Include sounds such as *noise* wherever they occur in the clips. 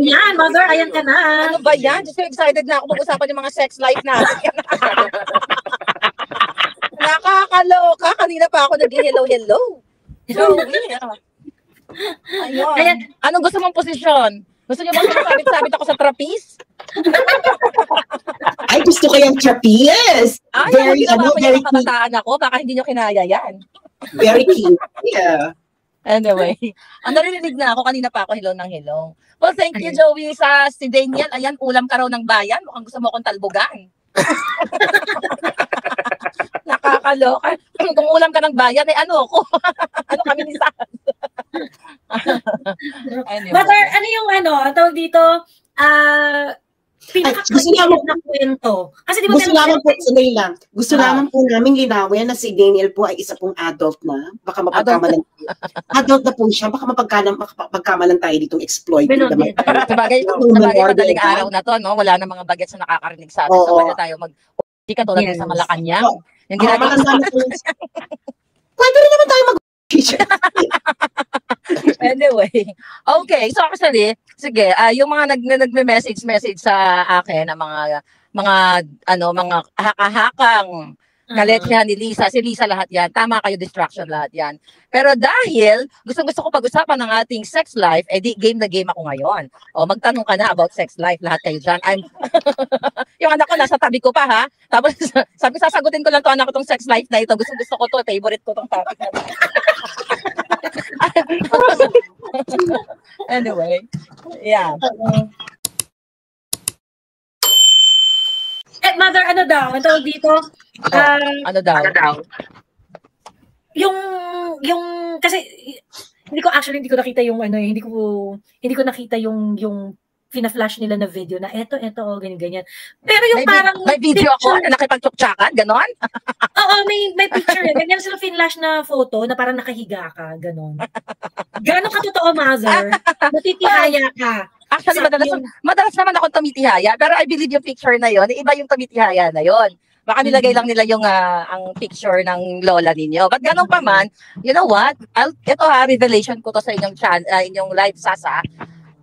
Yan, mother, ayan ka na. Ano ba yan? Just so excited na ako mag-usapan yung mga sex life natin. *laughs* Nakakaloka. Kanina pa ako nag-hello-hello. Joey. Ayun. Ayan. Anong gusto mong posisyon? Gusto niyo ba sabit-sabit ako sa trapeze? *laughs* Ay, gusto ko yung trapeze. Ay, Very, ano, very makataan ako. Baka hindi niyo kinaya yan. Very cute. Yeah. Anyway, *laughs* ang narinig na ako, kanina pa ako hello ng hello. Well, thank you, Joey, sa si Daniel. Ayan, ulam ka raw ng bayan. Mukhang gusto mo akong talbugan. *laughs* Nakakaloka. *clears throat* Kung ulam ka ng bayan, eh ano ako? *laughs* ano kami ni Sas? anyway. Mother, ano yung ano, tawag dito, ah, pinaka Ay, gusto na kwento. Kasi di ba Gusto naman po, sandali lang. Gusto Ah. naman po namin linawin na si Daniel po ay isa pong adult na. Baka mapagkamalan. adult na po siya. Baka mapagkamalan, mapagkamalan tayo ditong exploit. Sabagay, sabagay madaling araw na to, no? Wala na mga bagets na nakakarinig sa atin. Oo. Wala tayo mag... Hindi ka tulad Yes. sa Malacanang. Yung Oh, ginagawa po. yun. Pwede rin naman tayo mag *laughs* Anyway, okay. So actually, sige, ah yung mga nag nagme-message message sa akin ng mga mga ano, mga haka-hakang Ah. Kaletya ni Lisa. Si Lisa lahat yan. Tama kayo, distraction lahat yan. Pero dahil gusto gusto ko pag-usapan ng ating sex life, eh di game na game ako ngayon. O magtanong ka na about sex life, lahat kayo dyan. I'm, *laughs* yung anak ko nasa tabi ko pa ha. Tapos *laughs* sabi sasagutin ko lang to anak ko tong sex life na ito. Gusto gusto ko to, favorite ko tong topic na to. *laughs* *laughs* anyway, yeah. Eh, mother, ano daw? Ang tawag dito, ah, Ano daw? yung, yung, kasi, hindi ko, actually, hindi ko nakita yung, ano, eh, hindi ko, hindi ko nakita yung, yung, fina-flash nila na video na eto, eto, oh, ganyan, ganyan. Pero yung May, parang, may video ako na nakipagtsuktsakan, ganon? *laughs* Oo, may, may picture. Ganyan sila flash na photo na parang nakahiga ka, ganon. Ganon ka totoo, mother? *laughs* Natitihaya ka. Actually, Sa- madalas, yung- madalas naman ako tumitihaya, pero I believe yung picture na yon, iba yung tumitihaya na yon. Baka nilagay Mm-hmm. lang nila yung ah, ang picture ng lola ninyo. But ganun pa man, you know what? I'll, ito ha, revelation ko to sa inyong chan, ah, inyong live sasa.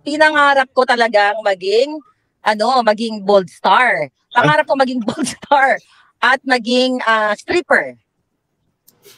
Pinangarap ko talagang maging ano, maging bold star. Pangarap ko maging *laughs* bold star at maging ah, stripper.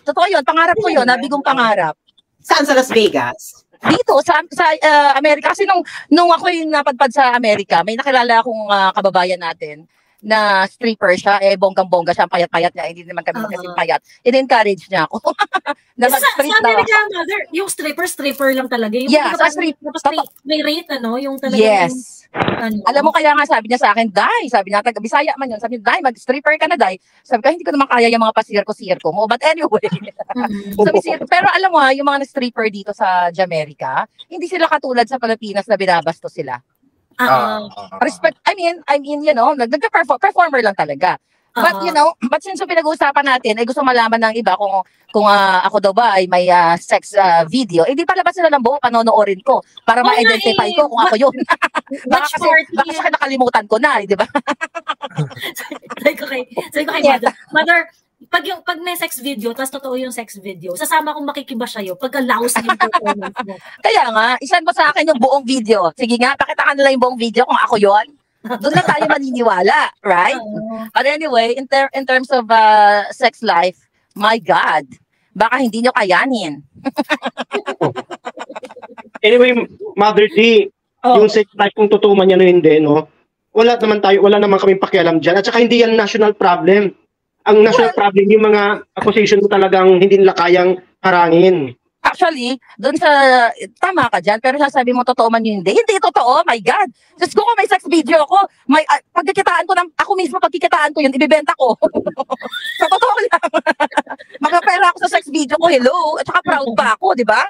Totoo yun, pangarap ko yun, nabigong pangarap Saan sa Las Vegas? dito sa sa uh, Amerika kasi nung nung ako yung napadpad sa Amerika, may nakilala akong uh, kababayan natin na stripper siya, eh bonggang-bongga siya, payat-payat niya, hindi naman kami Oo. magkasing payat. In-encourage niya ako. *laughs* na Sa, sa ako. mother, yung stripper, stripper lang talaga. Yung Yeah, sa strip- Tapos may, may rate, ano? Yung talaga. Yes. ano, Alam mo kaya nga sabi niya sa akin, Day, sabi niya, taga Bisaya man yun, sabi niya, Day, mag-stripper ka na, Day. Sabi ko, hindi ko naman kaya yung mga pasirko-sirko mo. But anyway, *laughs* sabi siya, pero alam mo ha, yung mga stripper dito sa Jamaica, hindi sila katulad sa Pilipinas na binabasto sila. Ah, Respect, I mean, I mean, you know, nag- nagka-perform, performer lang talaga. But you know, but since yung pinag-uusapan natin, ay gusto malaman ng iba kung kung ah, ako daw ba ay may ah, sex ah, video, eh di palabas sila ng buo, panonoorin ko para nga ma-identify eh. ko kung ako yun. *laughs* baka kasi, party. baka kasi nakalimutan ko na, eh, di ba? *laughs* sabi ko kay, sabi ko kay mother, mother, pag yung pag may sex video, tapos totoo yung sex video, sasama kong makikiba sa'yo pagka laos yung performance mo. *laughs* Kaya nga, isan mo sa akin yung buong video. Sige nga, pakita ka nila yung buong video kung ako yon. Doon na tayo maniniwala, right? *laughs* But anyway, in, ter- in terms of uh, sex life, my God, baka hindi nyo kayanin. *laughs* Anyway, Mother D, Oh. yung sex life kung totoo man yan o hindi, no? Wala naman tayo, wala naman kaming pakialam dyan. At saka hindi yan national problem. Ang national problem, yung mga accusation mo talagang hindi nila kayang harangin. Actually, doon sa, tama ka dyan, pero sasabi mo totoo man yun, hindi. Hindi totoo, my God. Diyos ko, may sex video ako, may, uh, pagkikitaan ko ng, ako mismo pagkikitaan ko yun, ibibenta ko. *laughs* sa totoo lang. *laughs* Makapera ako sa sex video ko, hello. At saka proud pa ako, di ba?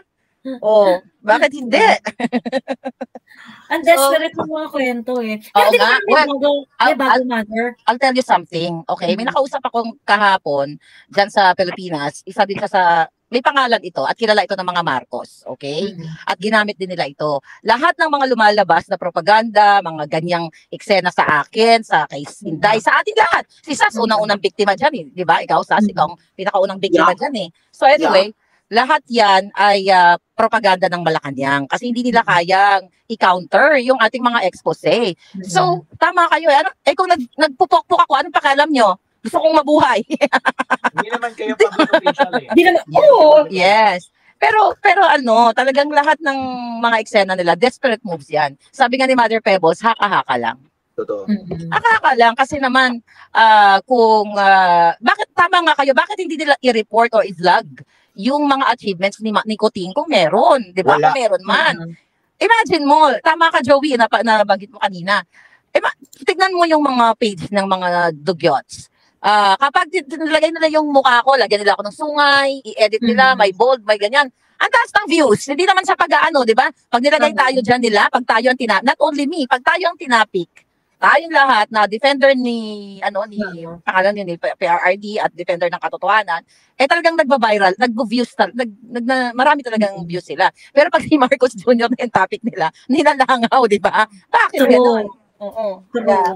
Oh, bakit hindi? *laughs* Ang desperate ng mga kwento eh. Pero di ba may Well, bago, may I'll- bago mother? I'll tell you something. Okay, may nakausap akong kahapon dyan sa Pilipinas. Isa din siya sa, may pangalan ito at kilala ito ng mga Marcos. Okay? At ginamit din nila ito. Lahat ng mga lumalabas na propaganda, mga ganyang eksena sa akin, sa kay Sinday, sa ating lahat. Si Sas, unang-unang biktima dyan eh. Di ba? Ikaw, Sas, ikaw ang pinakaunang biktima dyan eh. So anyway, lahat yan ay ah, propaganda ng Malacanang kasi hindi nila kayang i-counter yung ating mga expose. So, tama kayo. eh. Ano, eh kung nag, nagpupok-pok ako, anong pakialam nyo? Gusto kong mabuhay. *laughs* Hindi naman kayo public official eh. Di naman, oo. yes. Pero pero ano, talagang lahat ng mga eksena nila, desperate moves yan. Sabi nga ni Mother Pebbles, haka-haka lang. Totoo. Mm-mm. Haka-haka lang kasi naman ah, kung ah, bakit tama nga kayo, bakit hindi nila i-report or i-vlog yung mga achievements ni, ni Kuting kung meron, 'di ba? Wala. Kung meron man. Imagine mo, tama ka Joey, na nabanggit mo kanina. Ima- tignan mo yung mga page ng mga dugyots. Ah, kapag nilagay nila yung mukha ko, lagyan nila ako ng sungay, i-edit nila, Mhm. may bold, may ganyan. Ang taas ng views. Hindi naman sa pag-ano, di ba? Pag nilagay tayo dyan nila, pag tayo ang tina not only me, pag tayo ang tinapik, tayong lahat na defender ni ano ni Oo. pangalan ni PRRD at defender ng katotohanan eh talagang nagba-viral nagbo-views tal- nag, nag na- marami talagang views sila pero pag si Marcos Jr. na yung topic nila nilalangaw di ba bakit True. ganun oo True. yeah.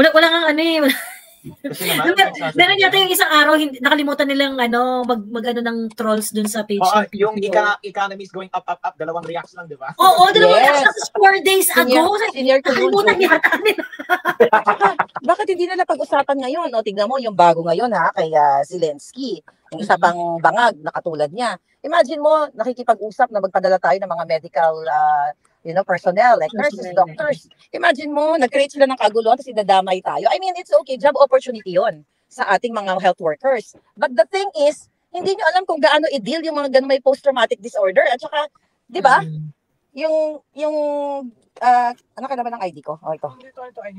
Wala, wala nga ano eh. Kasi naman, Meron yata yung isang araw, hindi, nakalimutan nilang ano, mag, mag ano ng trolls dun sa page. Ng yung ika- economy is going up, up, up. Dalawang reacts lang, di ba? Oo, oh, dalawang Yes. yes. four days senior, ago. senior Nakalimutan yata nila. *laughs* bakit hindi nila pag-usapan ngayon o tignan mo yung bago ngayon ha kay ah, Zelensky yung isa pang bangag na katulad niya imagine mo nakikipag-usap na magpadala tayo ng mga medical ah, you know personnel like nurses doctors. imagine mo nag-create sila ng kaguluhan tapos idadamay tayo. I mean it's okay job opportunity yon sa ating mga health workers. But the thing is hindi nyo alam kung gaano i-deal yung mga ganun may post-traumatic disorder. At saka di ba? Yung yung ah, ano ka na ba ng ID ko? Oh ito.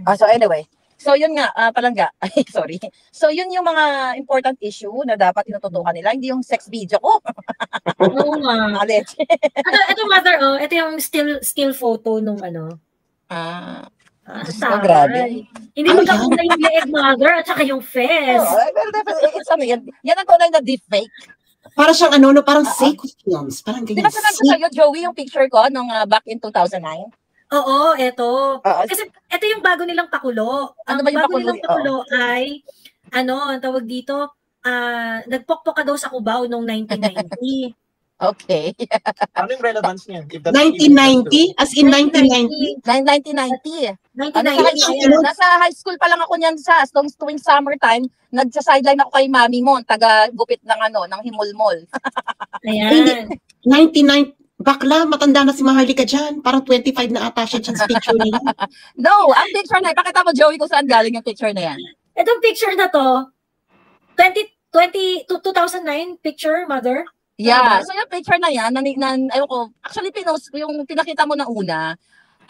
Ah, so anyway, so yun nga, ah, palangga, *laughs* ay sorry. So yun yung mga important issue na dapat tinututukan nila, hindi yung sex video ko. *laughs* Oo nga. Leche. *laughs* Ito, ito mother, oh, ito yung still still photo nung ano. Ah, Ah, grabe. Hindi Ay, magkakuna yung leeg mother at saka yung fez. oh, well, definitely, it's ano yan. Yan ang tunay na deepfake. Para siyang ano, no, parang sake films. Parang Di ganyan. ba sinabi sa'yo, Joey, yung picture ko nung ah, back in 2009? Oo, eto. Oo. Kasi ito yung bago nilang pakulo. Ano Ang ba yung bago pakulo? nilang pakulo ay, ano, ang tawag dito, ah nagpokpok ka daw sa Cubao noong 1990. *laughs* Okay. Ano yung relevance that's 1990? As in 1990? 1990. Ano, sa high, 1990. Ano? nasa high school pa lang ako niyan sa tuwing, tuwing summertime, nagsa-sideline ako kay mami mo, taga gupit ng ano, ng himulmol. Ayan. 99, bakla, matanda na si Maharlika dyan. Parang 25 na ata siya dyan sa picture niya. *laughs* No, ang picture na, ipakita mo Joey kung saan galing yung picture na yan. Itong picture na to, 20, 20, to 2009 picture, mother? Yeah, Tama. so yung picture na yan, na, na, ayun ko, actually pinost yung pinakita mo na una.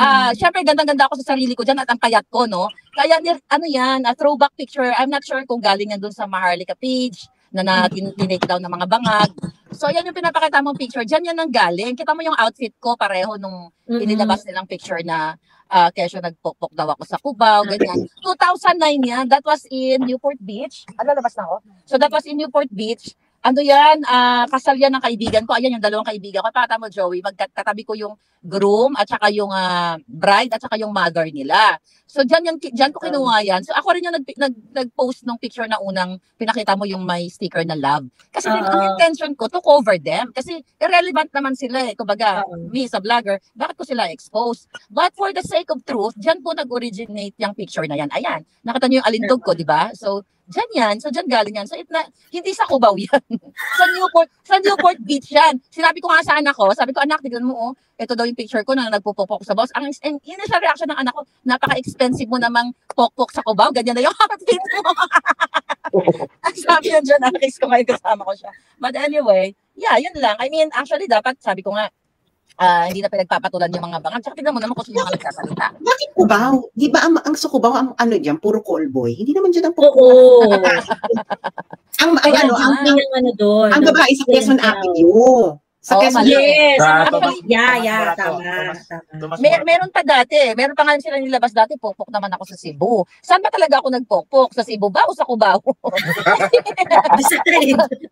Ah, syempre gandang-ganda ako sa sarili ko diyan at ang payat ko, no? Kaya ni- ano yan, a throwback picture. I'm not sure kung galing yan doon sa Maharlika page na na tin- tinake down ng mga bangag. So yan yung pinapakita mong picture. Diyan yan ang galing. Kita mo yung outfit ko pareho nung Mm-mm. inilabas nilang picture na uh, kesyo nagpokpok daw ako sa Cubao, ganyan. 2009 yan. That was in Newport Beach. Ano, labas na ako? So that was in Newport Beach. Ano yan, ah, kasal yan ng kaibigan ko. Ayan yung dalawang kaibigan ko. Pakita mo, Joey, magkatabi ko yung groom at saka yung ah, bride at saka yung mother nila. So diyan yan diyan ko kinuha yan. So ako rin yung nag, nag nag-post ng picture na unang pinakita mo yung may sticker na love. Kasi din, ang intention ko to cover them kasi irrelevant naman sila eh. Kumbaga, Oo. me as a vlogger, bakit ko sila expose? But for the sake of truth, diyan po nag-originate yung picture na yan. Ayan, nakita niyo yung alindog ko, di ba? So Diyan yan. So, diyan galing yan. So, it na, hindi sa Cubao yan. *laughs* sa Newport, sa Newport Beach yan. Sinabi ko nga sa anak ko, sabi ko, anak, tignan mo, oh, ito daw yung picture ko na nagpupukpok sa boss. Ang and initial reaction ng anak ko, napaka-expensive mo namang pokpok sa Cubao. Ganyan na yung *laughs* outfit mo. *laughs* Ang sabi yan dyan, nakis ko ngayon kasama ko siya. But anyway, yeah, yun lang. I mean, actually, dapat, sabi ko nga, ah, hindi na pinagpapatulan yung mga bangan. Tsaka tignan mo naman kung sino yung mga nagsasalita. Bakit Cubao? Di ba ang, ang sa Cubao, ang ano dyan, puro call boy? Hindi naman dyan ang Oo. *laughs* Ang, ang, ano, ang, ang, ang, ano doon. ang babae sa Quezon Avenue. Sa Oo, Quezon. Yes. Sa Tomas- yeah, Tomas yeah, Morato, tama. Tomas- tama. Tomas Morato. meron pa dati. Meron pa nga sila nilabas dati. Pokpok naman ako sa Cebu. Saan ba talaga ako nagpokpok? Sa Cebu ba o sa Cubao? *laughs* *laughs*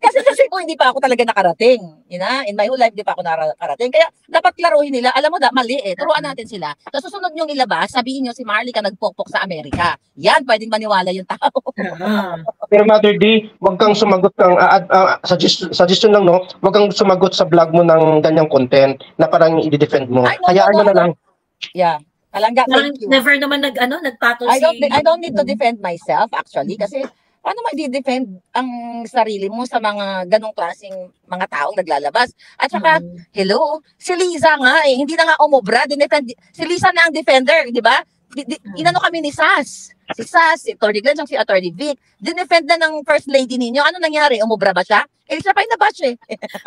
Kasi sa Cebu, hindi pa ako talaga nakarating. You know? In my whole life, hindi pa ako nakarating. Kaya dapat klaruhin nila. Alam mo, da, mali eh. Turuan natin sila. Sa susunod nyong ilabas, sabihin nyo si Marley ka nagpokpok sa Amerika. Yan, pwedeng maniwala yung tao. ah, Pero Mother D, wag kang sumagot ng uh, uh, suggestion, suggestion lang no, wag kang sumagot sa vlog mo ng ganyang content na parang i-defend mo. Ay, no, Hayaan no, mo no, na lang. Yeah. Palangga, parang thank you. never naman nag, ano, nagpatol I si... don't I don't need to defend myself actually kasi paano mo i-defend ang sarili mo sa mga ganong klaseng mga taong naglalabas? At saka, Mm. hello, si Liza nga eh, hindi na nga umubra, dinefend, si Liza na ang defender, di ba? Di, di, Mm. inano kami ni Sas. Si Sas, si Attorney Glenn, si Attorney Vic. Dinefend na ng first lady ninyo. Ano nangyari? Umubra ba siya? Eh, siya pa yung nabash eh.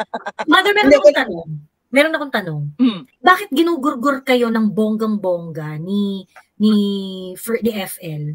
*laughs* Mother, meron akong tanong. Meron akong tanong. Mm. Bakit ginugurgur kayo ng bonggang-bongga ni ni for the FL?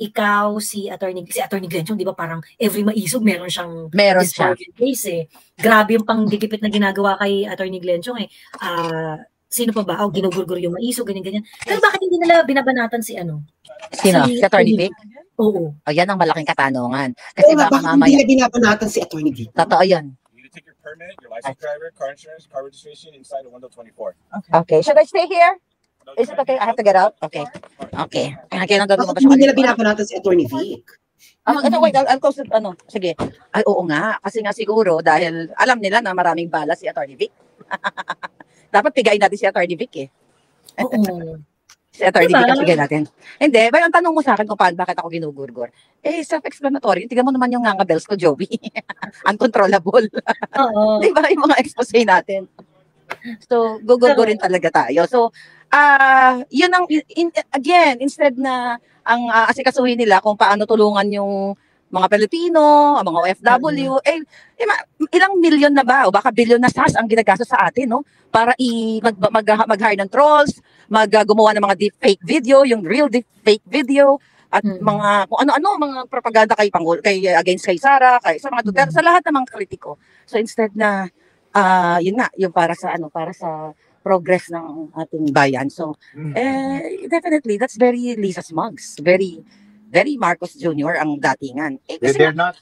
Ikaw, si Attorney, si Attorney Glenchong, di ba parang every maisog meron siyang Meron siya. case eh. Grabe yung panggigipit na ginagawa kay Attorney Glenchong eh. Ah, sino pa ba? Oh, ginugurgur yung maisog, ganyan-ganyan. Pero bakit hindi nila binabanatan si ano? Sino? Si Attorney Vic? Oo. O, yan ang malaking katanungan. Kasi Oo nga, baka bakit hindi mamaya, na binabanatan si Attorney Vic? totoo yan. You need to take your permit, your license driver, car insurance, car registration inside of window 24. Okay, should I stay here? Is it okay? I have to get out? Okay. Okay. Kaya nang gagawin Bakit ba siya hindi nila binabanatan si Attorney Vic? Ah, ito, wait, I'll, I'll close it, ano, sige. Ay, oo nga. Kasi nga siguro, dahil alam nila na maraming bala si Attorney Vic. *laughs* Dapat pigayin natin si Attorney Vic eh. Oo. Si Attorney Diba? Ang pigayin natin. Hindi, ba yung tanong mo sa akin kung paano, bakit ako ginugurgur? Eh, self-explanatory. Tingnan mo naman yung nga bells ko, Joey. *laughs* Uncontrollable. Oo. *laughs* Di ba yung mga expose natin? So, gugurgurin talaga tayo. So, ah yun ang, in- again, instead na ang uh, asikasuhin nila kung paano tulungan yung mga Pilipino, ang mga OFW, eh, eh, ma- ilang milyon na ba o baka bilyon na sas ang ginagastos sa atin, no? Para i mag, mag, mag-hire ng trolls, mag uh, gumawa ng mga deep fake video, yung real deep fake video, at Mm. mga kung ano-ano mga propaganda kay Pangul kay against kay Sara, kay sa mga Duterte, Mm. sa lahat ng mga kritiko. So instead na ah yun nga, yung para sa ano, para sa progress ng ating bayan. So eh definitely that's very Lisa Smugs, very very Marcos Jr. ang datingan. Eh, They're, kasi they're not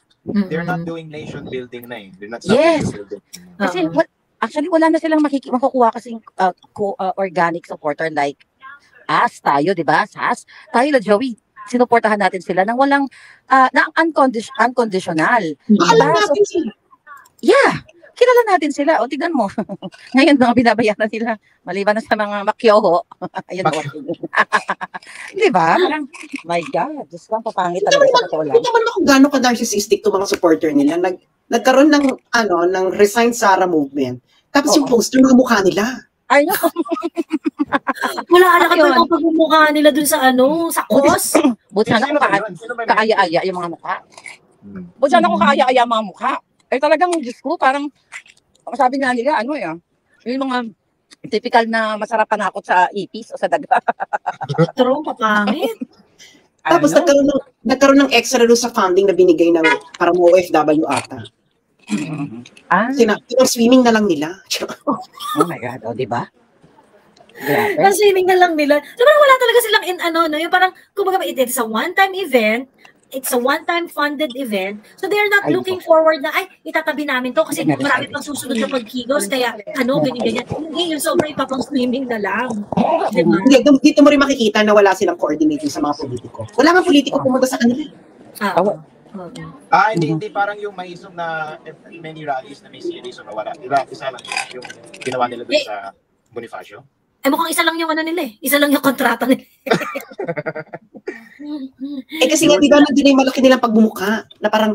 they're Mm-mm. not doing nation building na eh. They're not Yes. building. Kasi Oo. wa- actually wala na silang makiki makukuha kasi uh, co- uh, organic supporter like us tayo, 'di ba? Sas. Tayo na Joey, sinuportahan natin sila nang walang uh, na uncondi- unconditional. Alam Diba? So, natin sila. yeah, kilala natin sila. O tignan mo. *laughs* Ngayon mga binabayaran nila maliban na sa mga makyoho. Ayun Mak- mo. 'Di ba? Parang my god, Diyos ko, ang papangit talaga sa totoo lang. hindi naman ako gano'n ka-narcissistic to mga supporter nila. Nag, nagkaroon ng, ano, ng Resign Sara movement. Tapos yung Oo. poster, mga mukha nila. Ay, no. *laughs* Wala ka Ayun. pa yung pagmumukha nila dun sa ano, sa kos. Buti *laughs* Sino ba ka- yun? Sino ba yun? kaaya-aya yung mga mukha. Hmm. Buti sana kung kaaya-aya ang mga mukha. Eh talagang, Diyos ko, parang, sabi nga nila, ano eh, yung mga typical na masarap panakot sa ipis o sa daga. *laughs* True, papangit. *laughs* Tapos Ano? nagkaroon ng, nagkaroon ng extra doon sa funding na binigay ng parang OFW ata. ah, Sina, swimming na lang nila. *laughs* oh my God, o, di ba? Grabe. Swimming na lang nila. So, parang wala talaga silang in ano, no? Yung parang, kumbaga, it- it's a one-time event, it's a one-time funded event. So, they're not Ay, looking forward na, ay, itatabi namin to kasi Ay, marami pang susunod na pagkigos, kaya, ano, ganyan-ganyan. Hindi, yung sobrang ipapang swimming na lang. Diba? Hindi, dum- dito mo rin makikita na wala silang coordinating sa mga politiko. Wala nga politiko pumunta sa kanila. Ah, Awa. oo. Ah, hindi, hindi parang yung maisog na eh, many rallies na may series o wala. Diba, isa lang yung ginawa nila doon sa Bonifacio. Eh, mukhang isa lang yung ano nila eh. Isa lang yung kontrata nila. Eh kasi nga, di ba, nandun na yung malaki nilang pagbumuka na parang,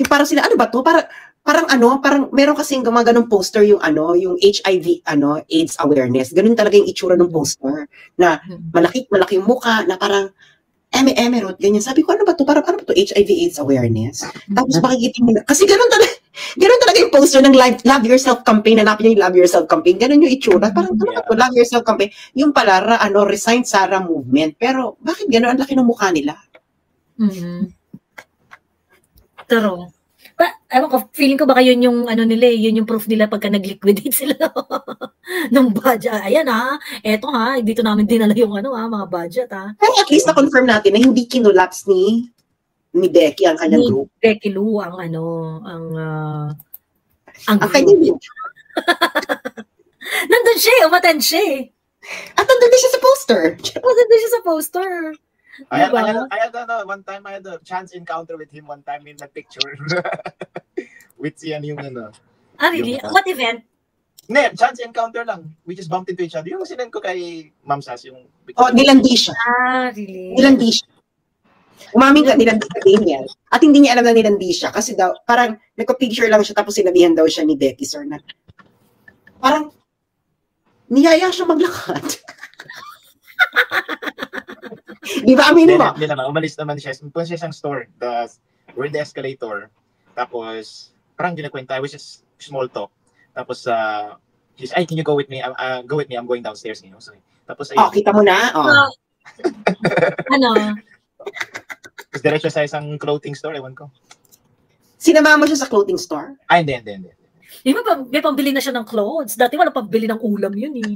yung parang sila, ano ba to? Parang, parang ano, parang meron kasing mga ganong poster yung ano, yung HIV, ano, AIDS awareness. Ganun talaga yung itsura ng poster. Na malaki, malaki yung muka, na parang, eme, emerald, ganyan. Sabi ko, ano ba to? Parang, ano ba to? HIV AIDS awareness. Tapos makikita mo na, kasi ganun talaga, *laughs* ganun talaga yung poster ng Love, love Yourself campaign. Hanapin niyo yung Love Yourself campaign. Ganun yung itsura. Parang, ano ba to? Love Yourself campaign. Yung pala, ra, ano, Resign Sarah movement. Pero, bakit ganun? Ang laki ng mukha nila. Mhm. True. Pa, ewan ko, feeling ko baka yun yung ano nila, eh, yun yung proof nila pagka nag-liquidate *laughs* sila ng budget. Ayan ha, eto ha, dito namin dinala yung ano ha, mga budget ha. Pero at least na-confirm natin na hindi kinulaps ni ni Becky ang kanyang Ni group. Becky Lou ang ano, ang ah, ang Ang kanyang. *laughs* Nandun siya, eh, umattend siya eh. At nandun din siya sa poster. Nandun siya sa poster. I had? I had, I had ano, one time I had a chance encounter with him one time in the picture. *laughs* with ano yung ano. Ah, really? Yung- What event? Ne, chance encounter lang. We just bumped into each other. Yung sinend ko kay Ma'am Sas, yung O, nilandi siya. Ah, really? Nilandi siya. Umamin ka, nilandi ka Daniel. At hindi niya alam na nilandi siya. Kasi daw, parang nagpa-picture lang siya tapos sinabihan daw siya ni Becky, sir, na parang niyaya siya maglakad. *laughs* Di ba aminin mo? Hindi naman, umalis naman siya. Punta siya isang store. The, we're in the escalator. Tapos, parang ginakwenta. I was just small talk. Tapos, uh, he's, ay, can you go with me? Uh, uh, go with me. I'm going downstairs. You know? So, tapos, Oh, ayun. kita mo na. Oh. Ah, ano? *laughs* Tapos, diretso sa isang clothing store. Ewan ko. Sinama mo siya sa clothing store? Ay, hindi, hindi, hindi. Di ba pa- may pambili na siya ng clothes? Dati wala pambili ng ulam yun eh.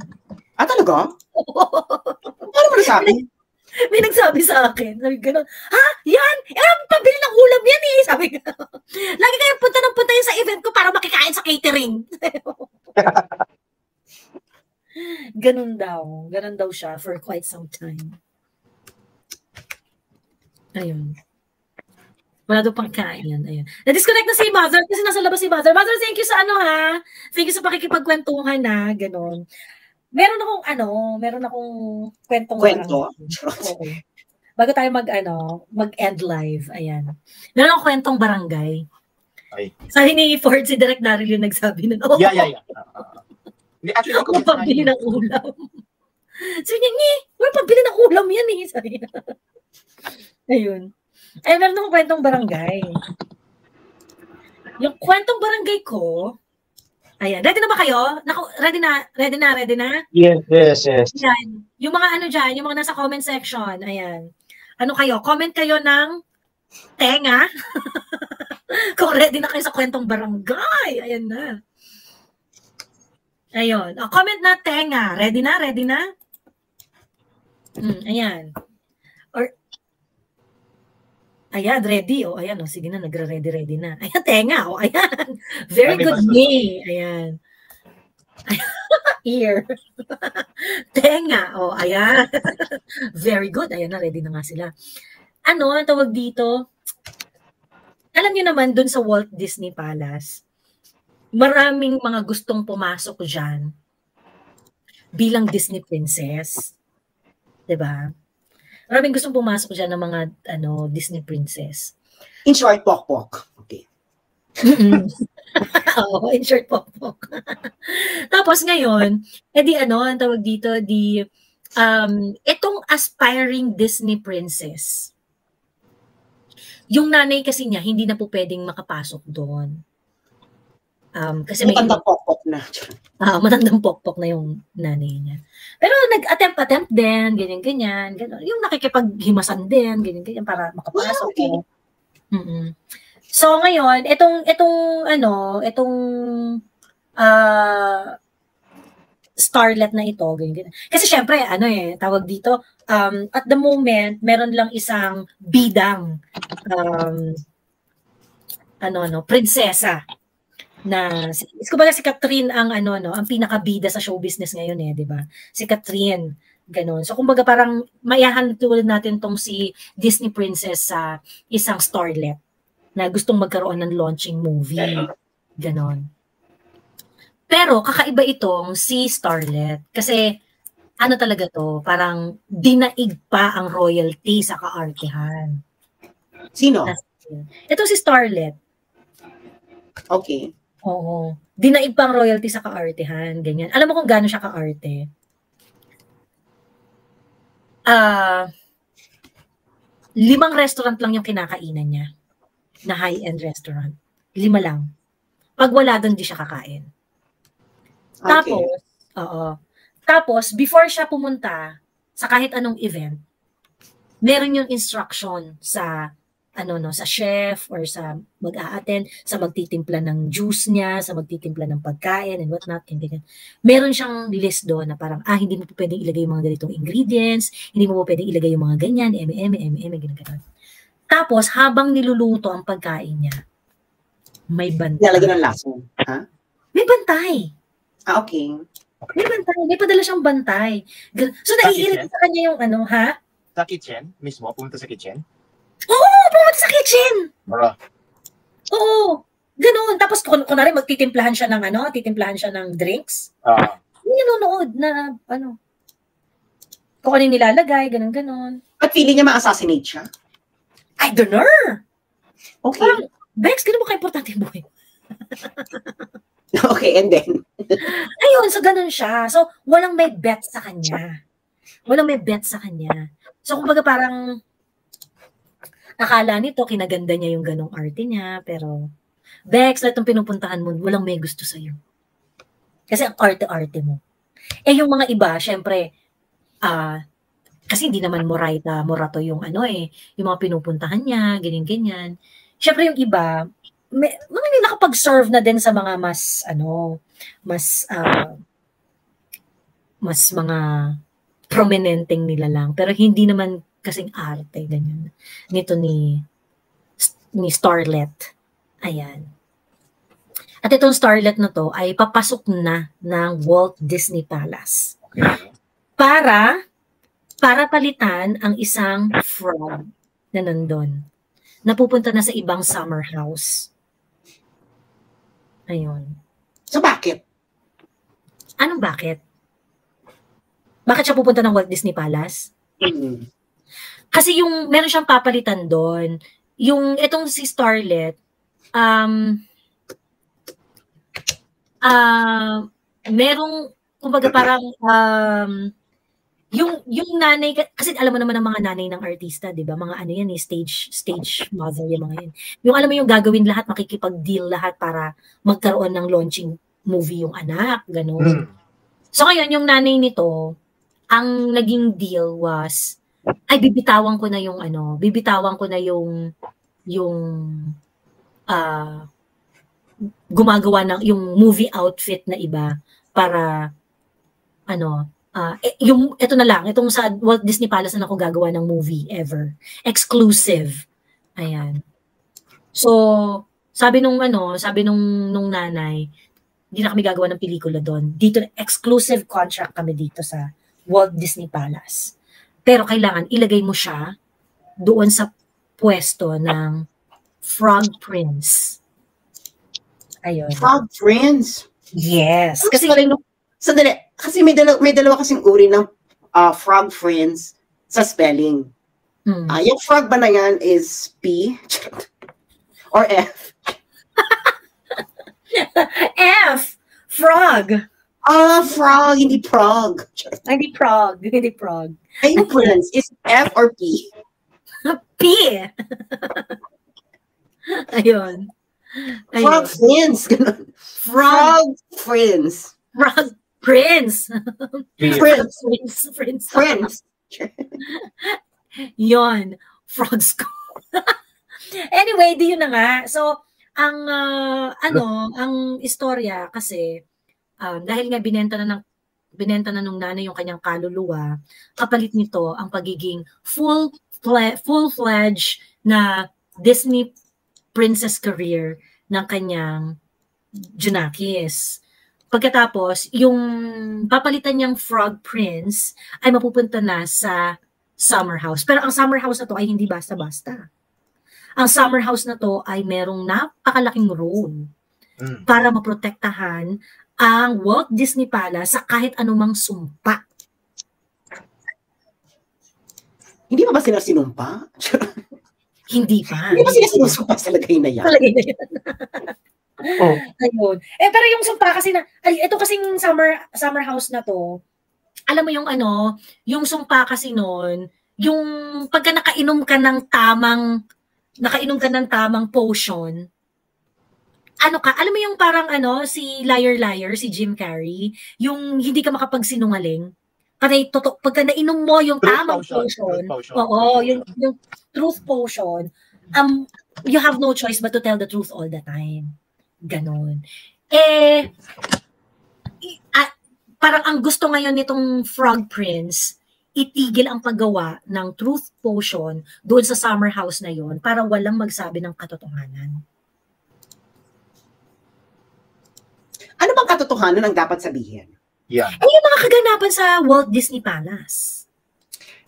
Ah, talaga? *laughs* Ano mo nasabi? *laughs* may nagsabi sa akin. Sabi gano'n, ha? Yan? Eh, pambili ng ulam yan eh. Sabi ko. *laughs* Lagi kayo punta ng punta sa event ko para makikain sa catering. *laughs* Ganun daw. Ganun daw siya for quite some time. Ayun. Wala daw pang kain. Ayun. Na-disconnect na si Mother kasi nasa labas si Mother. Mother, thank you sa ano ha. Thank you sa pakikipagkwentuhan na. Ganon. Meron akong ano, meron akong kwentong Kwento? barangay. *laughs* Bago tayo mag ano, mag-end live. Ayan. Meron akong kwentong barangay. Ay. Sabi ni Ford, si Direk Daryl yung nagsabi nun. Oh, Yeah, yeah, yeah. Uh, *laughs* uh. Hindi, actually, Kung pambili ng ulam. Sabi niya, ngi, wala pambili ng ulam yan eh. *laughs* Sabi niya. Ayun. Ay, meron akong kwentong barangay. Yung kwentong barangay ko, ayan, ready na ba kayo? Naku, ready na, ready na, ready na? Yes, yes, yes. Yan. Yung mga ano dyan, yung mga nasa comment section, ayan. Ano kayo? Comment kayo ng tenga. *laughs* Kung ready na kayo sa kwentong barangay. Ayan na. Ayun. Oh, comment na tenga. Ready na? Ready na? Hmm, ayan. Ayan, ready. O, ayan. O, sige na, nagre-ready-ready na. *laughs* Ayan, tenga. O, ayan. Very may good me. Ayan. *laughs* Ear. *laughs* Tenga. Oh, ayan. Very good. Ayan na, ready na nga sila. Ano, ang tawag dito? Alam niyo naman, dun sa Walt Disney Palace, maraming mga gustong pumasok dyan bilang Disney princess. 'Di ba? Maraming gustong pumasok dyan ng mga ano Disney princess. In short, pokpok. Okay. *laughs* Oo, in short, pokpok. *laughs* Tapos ngayon, edi ano, ang tawag dito, di, um, itong aspiring Disney princess, yung nanay kasi niya, hindi na po pwedeng makapasok doon. Um, kasi may, Matanda pokpok na. *laughs* ah, matandang pokpok na yung nanay niya. Pero nag-attempt-attempt din, ganyan-ganyan, ganyan. Yung nakikipaghimasan din, ganyan-ganyan, para makapasok. Ah, okay. mm So ngayon, itong itong ano, itong ah starlet na ito, ganyan, ganyan. Kasi syempre, ano eh, tawag dito, um, at the moment, meron lang isang bidang um, ano ano, prinsesa na si, kumbaga si Catherine ang ano no, ang pinakabida sa show business ngayon eh, 'di ba? Si Catherine ganon. So kumbaga parang mayahan tulad natin tong si Disney Princess sa isang starlet na gustong magkaroon ng launching movie. Ganon. Pero kakaiba itong si Starlet kasi ano talaga to, parang dinaig pa ang royalty sa kaartehan. Sino? Ito si Starlet, Okay. Oo. Dinaig pa ang royalty sa kaartehan, ganyan. Alam mo kung gaano siya kaarte? Ah, limang restaurant lang yung kinakainan niya na high-end restaurant. Lima lang. Pag wala doon, di siya kakain. Okay. Tapos, oo. Tapos, before siya pumunta sa kahit anong event, meron yung instruction sa ano no sa chef or sa mag-a-attend sa magtitimpla ng juice niya sa magtitimpla ng pagkain and whatnot and ganyan. meron siyang list doon na parang ah hindi mo po pwedeng ilagay yung mga ganitong ingredients hindi mo po pwedeng ilagay yung mga ganyan eme eme eme eme ganyan tapos habang niluluto ang pagkain niya may bantay Nilalagyan ng laso. Ha? may bantay Ah, okay. may bantay may padala siyang bantay so naiirita sa kanya yung ano ha Sa kitchen, mismo, pumunta sa kitchen. Oo pumunta sa kitchen Bro, Oo. Ganun. Tapos kun kunwari magtitimplahan siya ng ano, titimplahan siya ng drinks. ah, Hindi nanonood na ano. Kung ano yung nilalagay, ganun ganon. At feeling niya ma-assassinate siya. I don't know. Okay. Parang, Bex, ganun ba ka-importante yung buhay? mo? *laughs* Okay, and then? *laughs* Ayun, so ganun siya. So, walang may bet sa kanya. Walang may bet sa kanya. So, kumbaga parang, akala nito, kinaganda niya yung ganong arte niya, pero, Bex, lahat ng pinupuntahan mo, walang may gusto sa'yo. Kasi ang arte-arte mo. Eh, yung mga iba, syempre, ah, kasi hindi naman Moraita, Morato yung ano eh, yung mga pinupuntahan niya, ganyan-ganyan. Syempre yung iba, may, mga nakapag-serve na din sa mga mas, ano, mas, ah, mas mga prominenteng nila lang. Pero hindi naman kasing arte, ganyan. Nito ni, ni Starlet. Ayan. At itong Starlet na to ay papasok na ng Walt Disney Palace. Para, para palitan ang isang frog na nandun. Napupunta na sa ibang summer house. Ayun. So, bakit? Anong bakit? Bakit siya pupunta ng Walt Disney Palace? Mm. Kasi yung meron siyang papalitan doon, yung itong si Starlet, um, ah merong, kumbaga parang, um, yung, yung nanay, kasi alam mo naman ang mga nanay ng artista, di ba? Mga ano yan eh, stage, stage mother, yung mga yan. Yung alam mo yung gagawin lahat, makikipag-deal lahat para magkaroon ng launching movie yung anak, ganun. Hmm. So ngayon, yung nanay nito, ang naging deal was, ay bibitawan ko na yung ano, bibitawan ko na yung yung ah gumagawa ng yung movie outfit na iba para ano, eh, yung ito na lang, itong sa Walt Disney Palace na ako gagawa ng movie ever. Exclusive. Ayan. So, sabi nung ano, sabi nung nung nanay, hindi na kami gagawa ng pelikula doon. Dito, exclusive contract kami dito sa Walt Disney Palace. Pero kailangan ilagay mo siya doon sa pwesto ng Frog Prince. Ayun. Frog friends. Yes. Kasi, Kasi, sandali, kasi may dalawa, may dalawa kasing uri ng ah, frog friends sa spelling. mm, Ah, yung frog ba na yan is P *laughs* or F? F! Frog! Ah, frog, hindi prog. Hindi prog. Hindi prog. Ay, yung prince is F or P? P! Ayun. Frog Ayun. friends. Ganun. Frog. Frog friends. Frog Prince. Friends. Prince. Prince. Friends. Yon. Frogs ko. anyway, di yun na nga. So, ang ah, ano, ang istorya kasi um, dahil nga binenta na ng binenta na nung nanay yung kanyang kaluluwa, kapalit nito ang pagiging full full-fledged na Disney princess career ng kanyang Junakis. Pagkatapos, yung papalitan niyang Frog Prince ay mapupunta na sa summer house. Pero ang summer house na to ay hindi basta-basta. Ang summer house na to ay merong napakalaking role Hmm. para maprotektahan ang Walt Disney Palace sa kahit anumang sumpa. Hindi pa ba sila sinumpa? *laughs* Hindi pa. Hindi ba sila sinusumpa sa lagay na yan? Talagay na yun. *laughs* Oh. Ayun. Eh, pero yung sumpa kasi na, ay, ito kasing summer, summer house na to, alam mo yung ano, yung sumpa kasi noon, yung pagka nakainom ka ng tamang, nakainom ka ng tamang potion, ano ka, alam mo yung parang ano, si Liar Liar, si Jim Carrey, yung hindi ka makapagsinungaling, kasi totoo, pagka nainom mo yung Truth tamang potion. potion, potion. oo, yung, yung truth potion, um, you have no choice but to tell the truth all the time. Ganon. Eh, ah, parang ang gusto ngayon nitong Frog Prince, itigil ang paggawa ng truth potion doon sa summer house na yon para walang magsabi ng katotohanan. Ano bang katotohanan ang dapat sabihin? Yan. Eh, yung mga kaganapan sa Walt Disney Palace.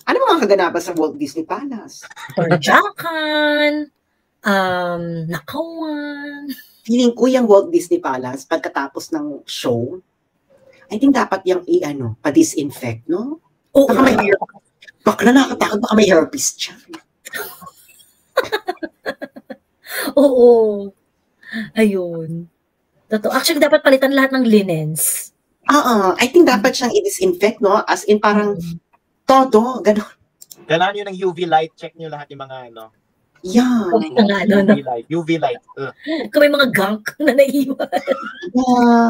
Ano mga kaganapan sa Walt Disney Palace? Torjakan, um, nakawan. Feeling ko yung Walt Disney Palace, pagkatapos ng show, I think dapat yung i-ano, pa-disinfect, no? Oo. Baka may hair, bakla nakakatakot, baka may herpes dyan. *laughs* Oo. Ayun. Totoo. Actually, dapat palitan lahat ng linens. Oo, I think dapat siyang i-disinfect, no? As in parang todo, gano'n. Kailangan nyo ng UV light. Check nyo lahat yung mga ano. Kung may mga ano, no? UV light. UV light. Uh, Kung may mga gunk *laughs* na naiwan. Yeah.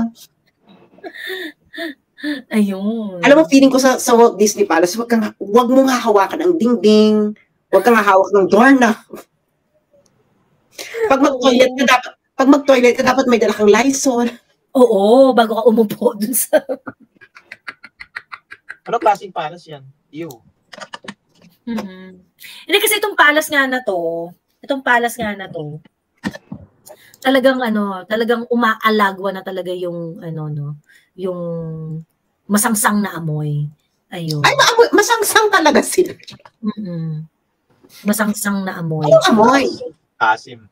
Ayun. Alam mo, feeling ko sa, sa Walt Disney Palace, wag, kang, wag mo nga hawakan ang dingding, wag kang hawak ng doorknob. Pag mag-toilet ka, dapat, pag mag-toilet ka, dapat may dala kang Lysol. Oo, bago ka umupo dun sa... ano klaseng palas yan? You. Mhm. Hindi kasi itong palace nga na to, itong palace nga na to, talagang ano, talagang umaalagwa na talaga yung ano no, yung masangsang na amoy. Ayun. Ay, maamoy, masangsang talaga sila. mm Masangsang na amoy. Anong amoy? Asim.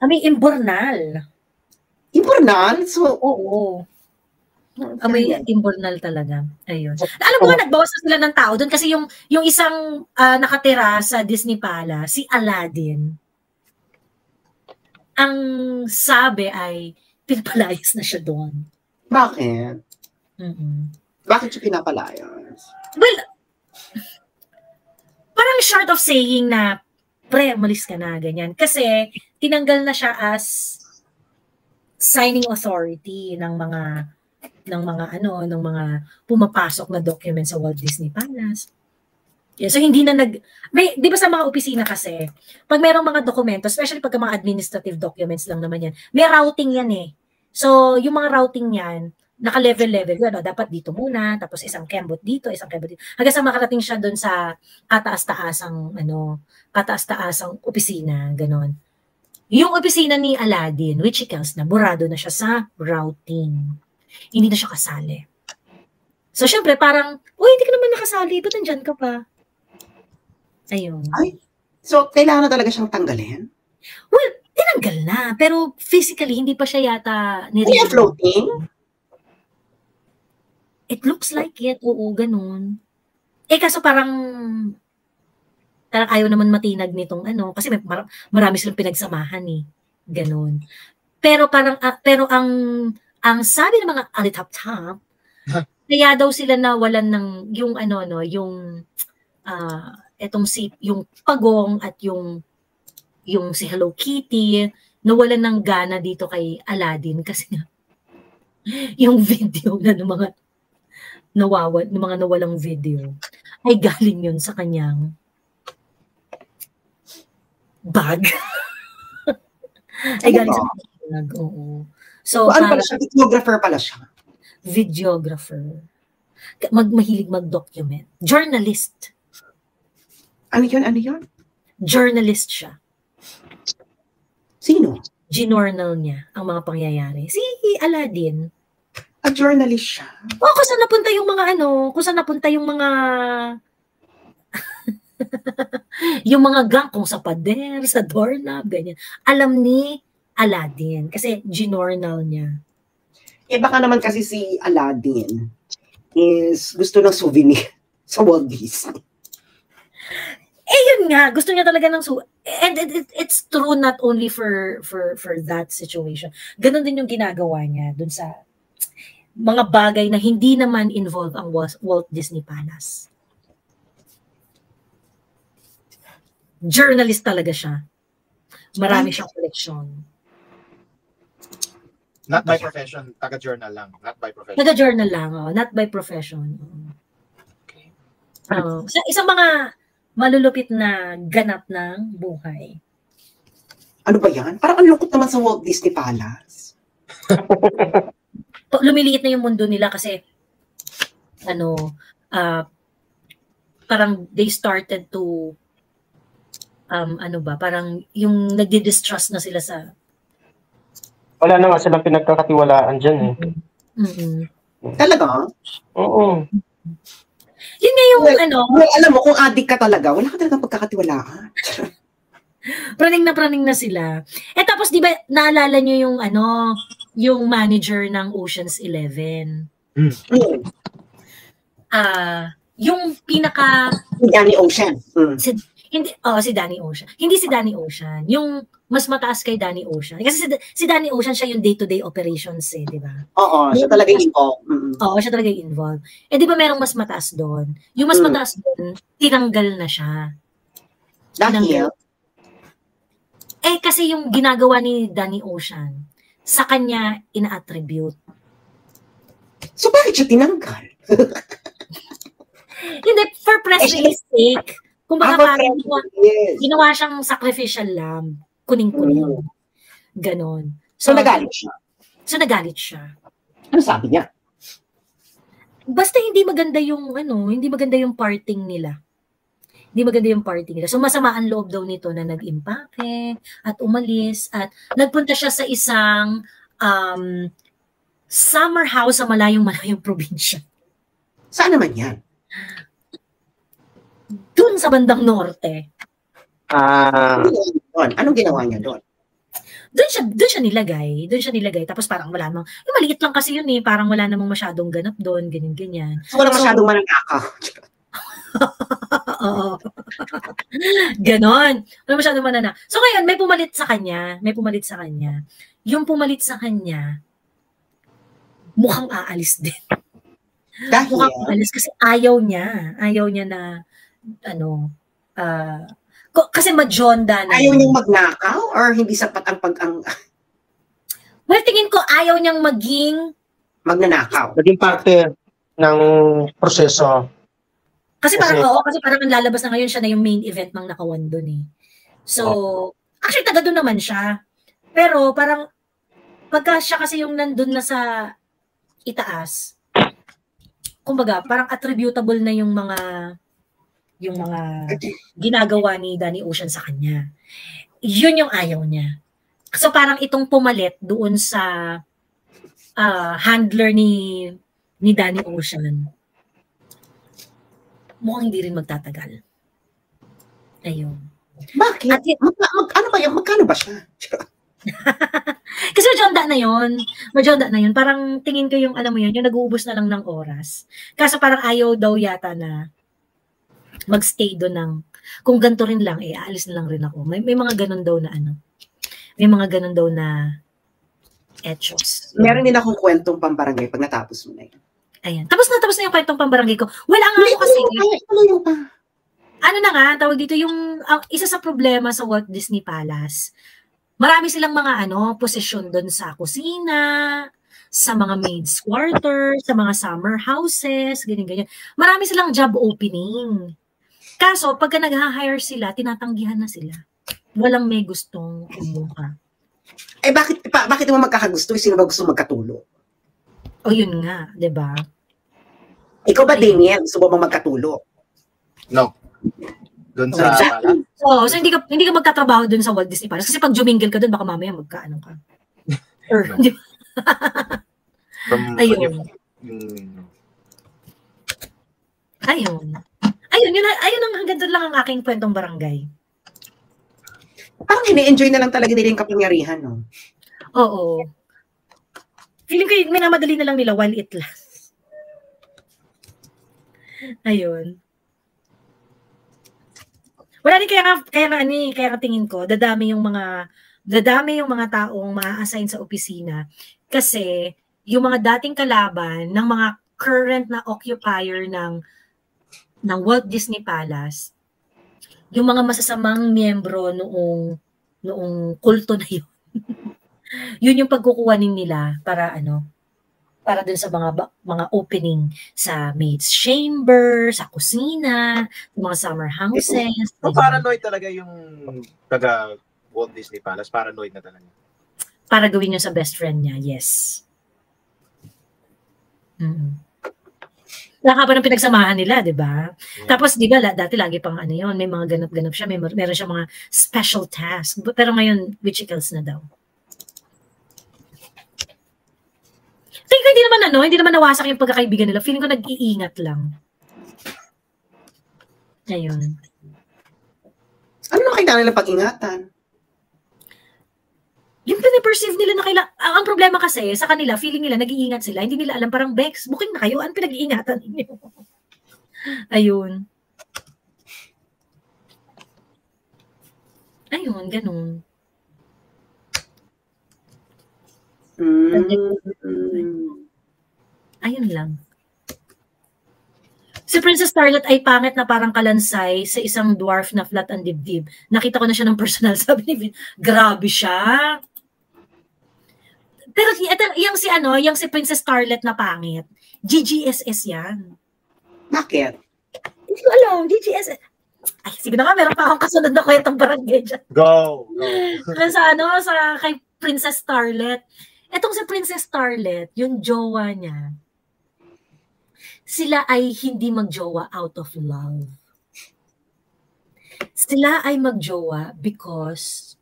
Amoy imbornal. Imbornal? So, Oo. Amoy imbornal talaga. Ayun. Alam mo nga, nagbawas na sila ng tao doon kasi yung yung isang ah, nakatira sa Disney Palace, si Aladdin, ang sabi ay pinapalayas na siya doon. bakit? mm Bakit siya pinapalayas? Well, parang short of saying na, pre, malis ka na, ganyan. Kasi, tinanggal na siya as signing authority ng mga ng mga ano, ng mga pumapasok na documents sa Walt Disney Palace. Yeah, so hindi na nag may 'di ba sa mga opisina kasi pag merong mga dokumento, especially pag mga administrative documents lang naman yan, may routing yan eh. So, yung mga routing niyan, naka-level-level yun, no? dapat dito muna, tapos isang kembot dito, isang kembot dito. Hanggang sa makarating siya doon sa kataas-taasang, ano, kataas-taasang opisina, ganon. Yung opisina ni Aladdin, which ikaws na, burado na siya sa routing. Hindi na siya kasali. So, syempre, parang, uy, hindi ka naman nakasali, ba't nandyan ka pa? Ayun. So, kailangan na talaga siyang tanggalin? Well, tinanggal na, pero physically, hindi pa siya yata Hindi floating? It looks like it. Oo, ganun. Eh, kaso parang parang ayaw naman matinag nitong ano, kasi may, mar- marami silang pinagsamahan eh. Ganun. Pero parang, ah, pero ang, ang sabi ng mga alitap-tap, kaya daw sila nawalan ng, yung ano, no, yung, ah, etong si, yung pagong at yung, yung si Hello Kitty, nawalan ng gana dito kay Aladdin kasi nga, *laughs* yung video na ng mga nawawal, ng mga nawalang video, ay galing yun sa kanyang bag. ay galing sa kanyang bag, oo. So, So, ano pala siya? Videographer pala siya. videographer. Mag, mahilig mag-document. Journalist. Ano yun? Ano yun? Journalist siya. Sino? Ginornal niya ang mga pangyayari. Si Aladdin. A journalist siya. O, kung saan napunta yung mga ano, kung saan napunta yung mga *laughs* yung mga gang kung sa pader, sa doorknob, ganyan. Alam ni Aladdin kasi ginornal niya. Eh, baka naman kasi si Aladdin is gusto ng souvenir *laughs* sa Walt Disney. Eh yun nga, gusto niya talaga ng su and it, it- it's true not only for for for that situation. Ganon din yung ginagawa niya dun sa mga bagay na hindi naman involve ang Walt Disney Palace. Journalist talaga siya. Marami siyang koleksyon. Not by profession, taga-journal lang. Not by profession. Nag-journal lang, oh, not by profession. Okay. Sa isang mga malulupit na ganap ng buhay. Ano ba yan? Parang ang lungkot naman sa Walt Disney Palace. *laughs* Lumiliit na yung mundo nila kasi ano, ah parang they started to um ano ba, parang yung nagdi-distrust na sila sa Wala na nga silang pinagkakatiwalaan dyan eh. mm Talaga? Oo. Yun nga yung Well, ano, Well, alam mo, kung adik ka talaga, wala ka talagang pagkakatiwalaan. *laughs* praning na praning na sila. Eh tapos di ba naalala nyo yung ano, yung manager ng Ocean's 11? Hmm. Ah, yung pinaka Si Danny Ocean. Mm. hindi oh si Danny Ocean. Hindi si Danny Ocean, yung mas mataas kay Danny Ocean. Kasi si, si Danny Ocean siya yung day-to-day operations eh, di ba? Oo, siya talaga yung involved. Mm. Oo, siya talaga yung involved. Eh di ba merong mas mataas doon? Yung mas Mm. mataas doon, tinanggal na siya. Dahil, Eh kasi yung ginagawa ni Danny Ocean, sa kanya ina-attribute. so bakit siya tinanggal? *laughs* Hindi, for press Eh, release sake. Kumbaga Ako, parang ginawa, yes. ginawa siyang sacrificial lamb. Kuning-kuning. Ganon. So, nagalit siya. So nagalit siya. Ano sabi niya? Basta hindi maganda yung ano, hindi maganda yung parting nila. Hindi maganda yung parting nila. So masama ang loob daw nito na nag-impake at umalis at nagpunta siya sa isang um, summer house sa malayong malayong *laughs* probinsya. Saan naman yan? Doon sa bandang norte. Ah, Anong ginawa niya doon? Anong ginawa niya doon? Doon siya, doon siya nilagay. Doon siya nilagay. Tapos parang wala namang, yung maliit lang kasi yun eh. Parang wala namang masyadong ganap doon. Ganyan, ganyan. So, wala So- masyadong mananakaw. *laughs* *laughs* Oo. Ganon. Wala masyadong manana. So ngayon, may pumalit sa kanya. May pumalit sa kanya. Yung pumalit sa kanya, mukhang aalis din. Dahil, Mukhang aalis kasi ayaw niya. Ayaw niya na, ano, ah, ko- kasi majonda na. ayaw niyang magnakaw or hindi sapat ang pag ang *laughs* Well, tingin ko ayaw niyang maging, magnanakaw. naging parte ng proseso. Kasi parang, oo, kasi parang ang lalabas na ngayon siya na yung main event ng nakawan doon eh. So, actually taga doon naman siya. Pero parang, pagka siya kasi yung nandun na sa itaas, kumbaga, parang attributable na yung mga yung mga ginagawa ni Danny Ocean sa kanya. Yun yung ayaw niya. So parang itong pumalit doon sa ah, handler ni ni Danny Ocean. Mukhang hindi rin magtatagal. Ayun. Bakit? At Mag, mag, ano kaya? Magkano ba siya? *laughs* Kasi majonda na yon Majonda na yon Parang tingin ko yung, alam mo yun, yung nag-uubos na lang ng oras. Kaso parang ayaw daw yata na magstay doon ng, kung ganito rin lang, eh, aalis na lang rin ako. May, may mga ganun daw na ano. May mga ganun daw na etchos. Meron din akong kwentong pambarangay pag natapos mo na yun. Ayan. Tapos na, tapos na yung kwentong pambarangay ko. Wala nga ako kasi, ano na nga, tawag dito yung, ang isa sa problema sa Walt Disney Palace, marami silang mga ano, posisyon doon sa kusina, sa mga maid's quarter, sa mga summer houses, ganyan-ganyan. Marami silang job opening. Kaso, pagka nag-hire sila, tinatanggihan na sila. Walang may gustong kumuha. Eh, bakit, pa, bakit mo magkakagusto? Sino ba gusto magkatulo? O yun nga, 'di ba? Ikaw ba, Damien? Gusto mo magkatulo? No. Doon sa Exactly. So, so hindi ka hindi ka magtatrabaho doon sa Walt Disney Palace kasi pag jumingle ka doon baka mamaya magkaano ka. *laughs* Or, di ba? from *laughs* Ayun. yung, yung, Ayun. Ayun, yun, ayun ang hanggang doon lang ang aking kwentong barangay. Parang ini-enjoy na lang talaga nila yung kapangyarihan, no? Oo. Feeling ko minamadali na lang nila while it lasts. Ayun. Wala rin kaya kaya nga ani, kaya nga tingin ko, dadami yung mga, dadami yung mga taong ma-assign sa opisina kasi yung mga dating kalaban ng mga current na occupier ng ng Walt Disney Palace, yung mga masasamang miyembro noong noong kulto na yun. *laughs* yun yung pagkukuhanin nila para ano, para dun sa mga mga opening sa maid's chamber, sa kusina, mga summer houses. So, ganyan. paranoid talaga yung taga Walt Disney Palace. Paranoid na talaga. para gawin yun sa best friend niya, yes. Mm. Nakapa ng pinagsamahan nila, di ba? Tapos, di ba, dati lagi pang ano yun, may mga ganap-ganap siya, may mer- meron siya mga special task. Pero ngayon, witchicals na daw. Tingin ko hindi naman ano, hindi naman nawasak yung pagkakaibigan nila. Feeling ko nag-iingat lang. Ayun. Ano naman kailangan nila pag-ingatan? Yung piniperceive nila na kailangan, ang, problema kasi, sa kanila, feeling nila, nag-iingat sila, hindi nila alam, parang, Bex, booking na kayo, ano pinag-iingatan ninyo? *laughs* Ayun. Ayun, ganun. Mm. Ayun lang. Si Princess Starlet ay pangit na parang kalansay sa isang dwarf na flat ang dibdib. Nakita ko na siya ng personal, *laughs* sabi ni Vin. Grabe siya. Pero ito, yung si ano, yung si Princess Starlet na pangit, GGSS yan. Bakit? Hindi ko alam, GGSS. Ay, sige na nga, meron pa akong kasunod na kwentong barangay dyan. Go! Go! Sa ano, sa kay Princess Starlet. Etong si Princess Starlet, yung jowa niya, sila ay hindi magjowa out of love. Sila ay magjowa because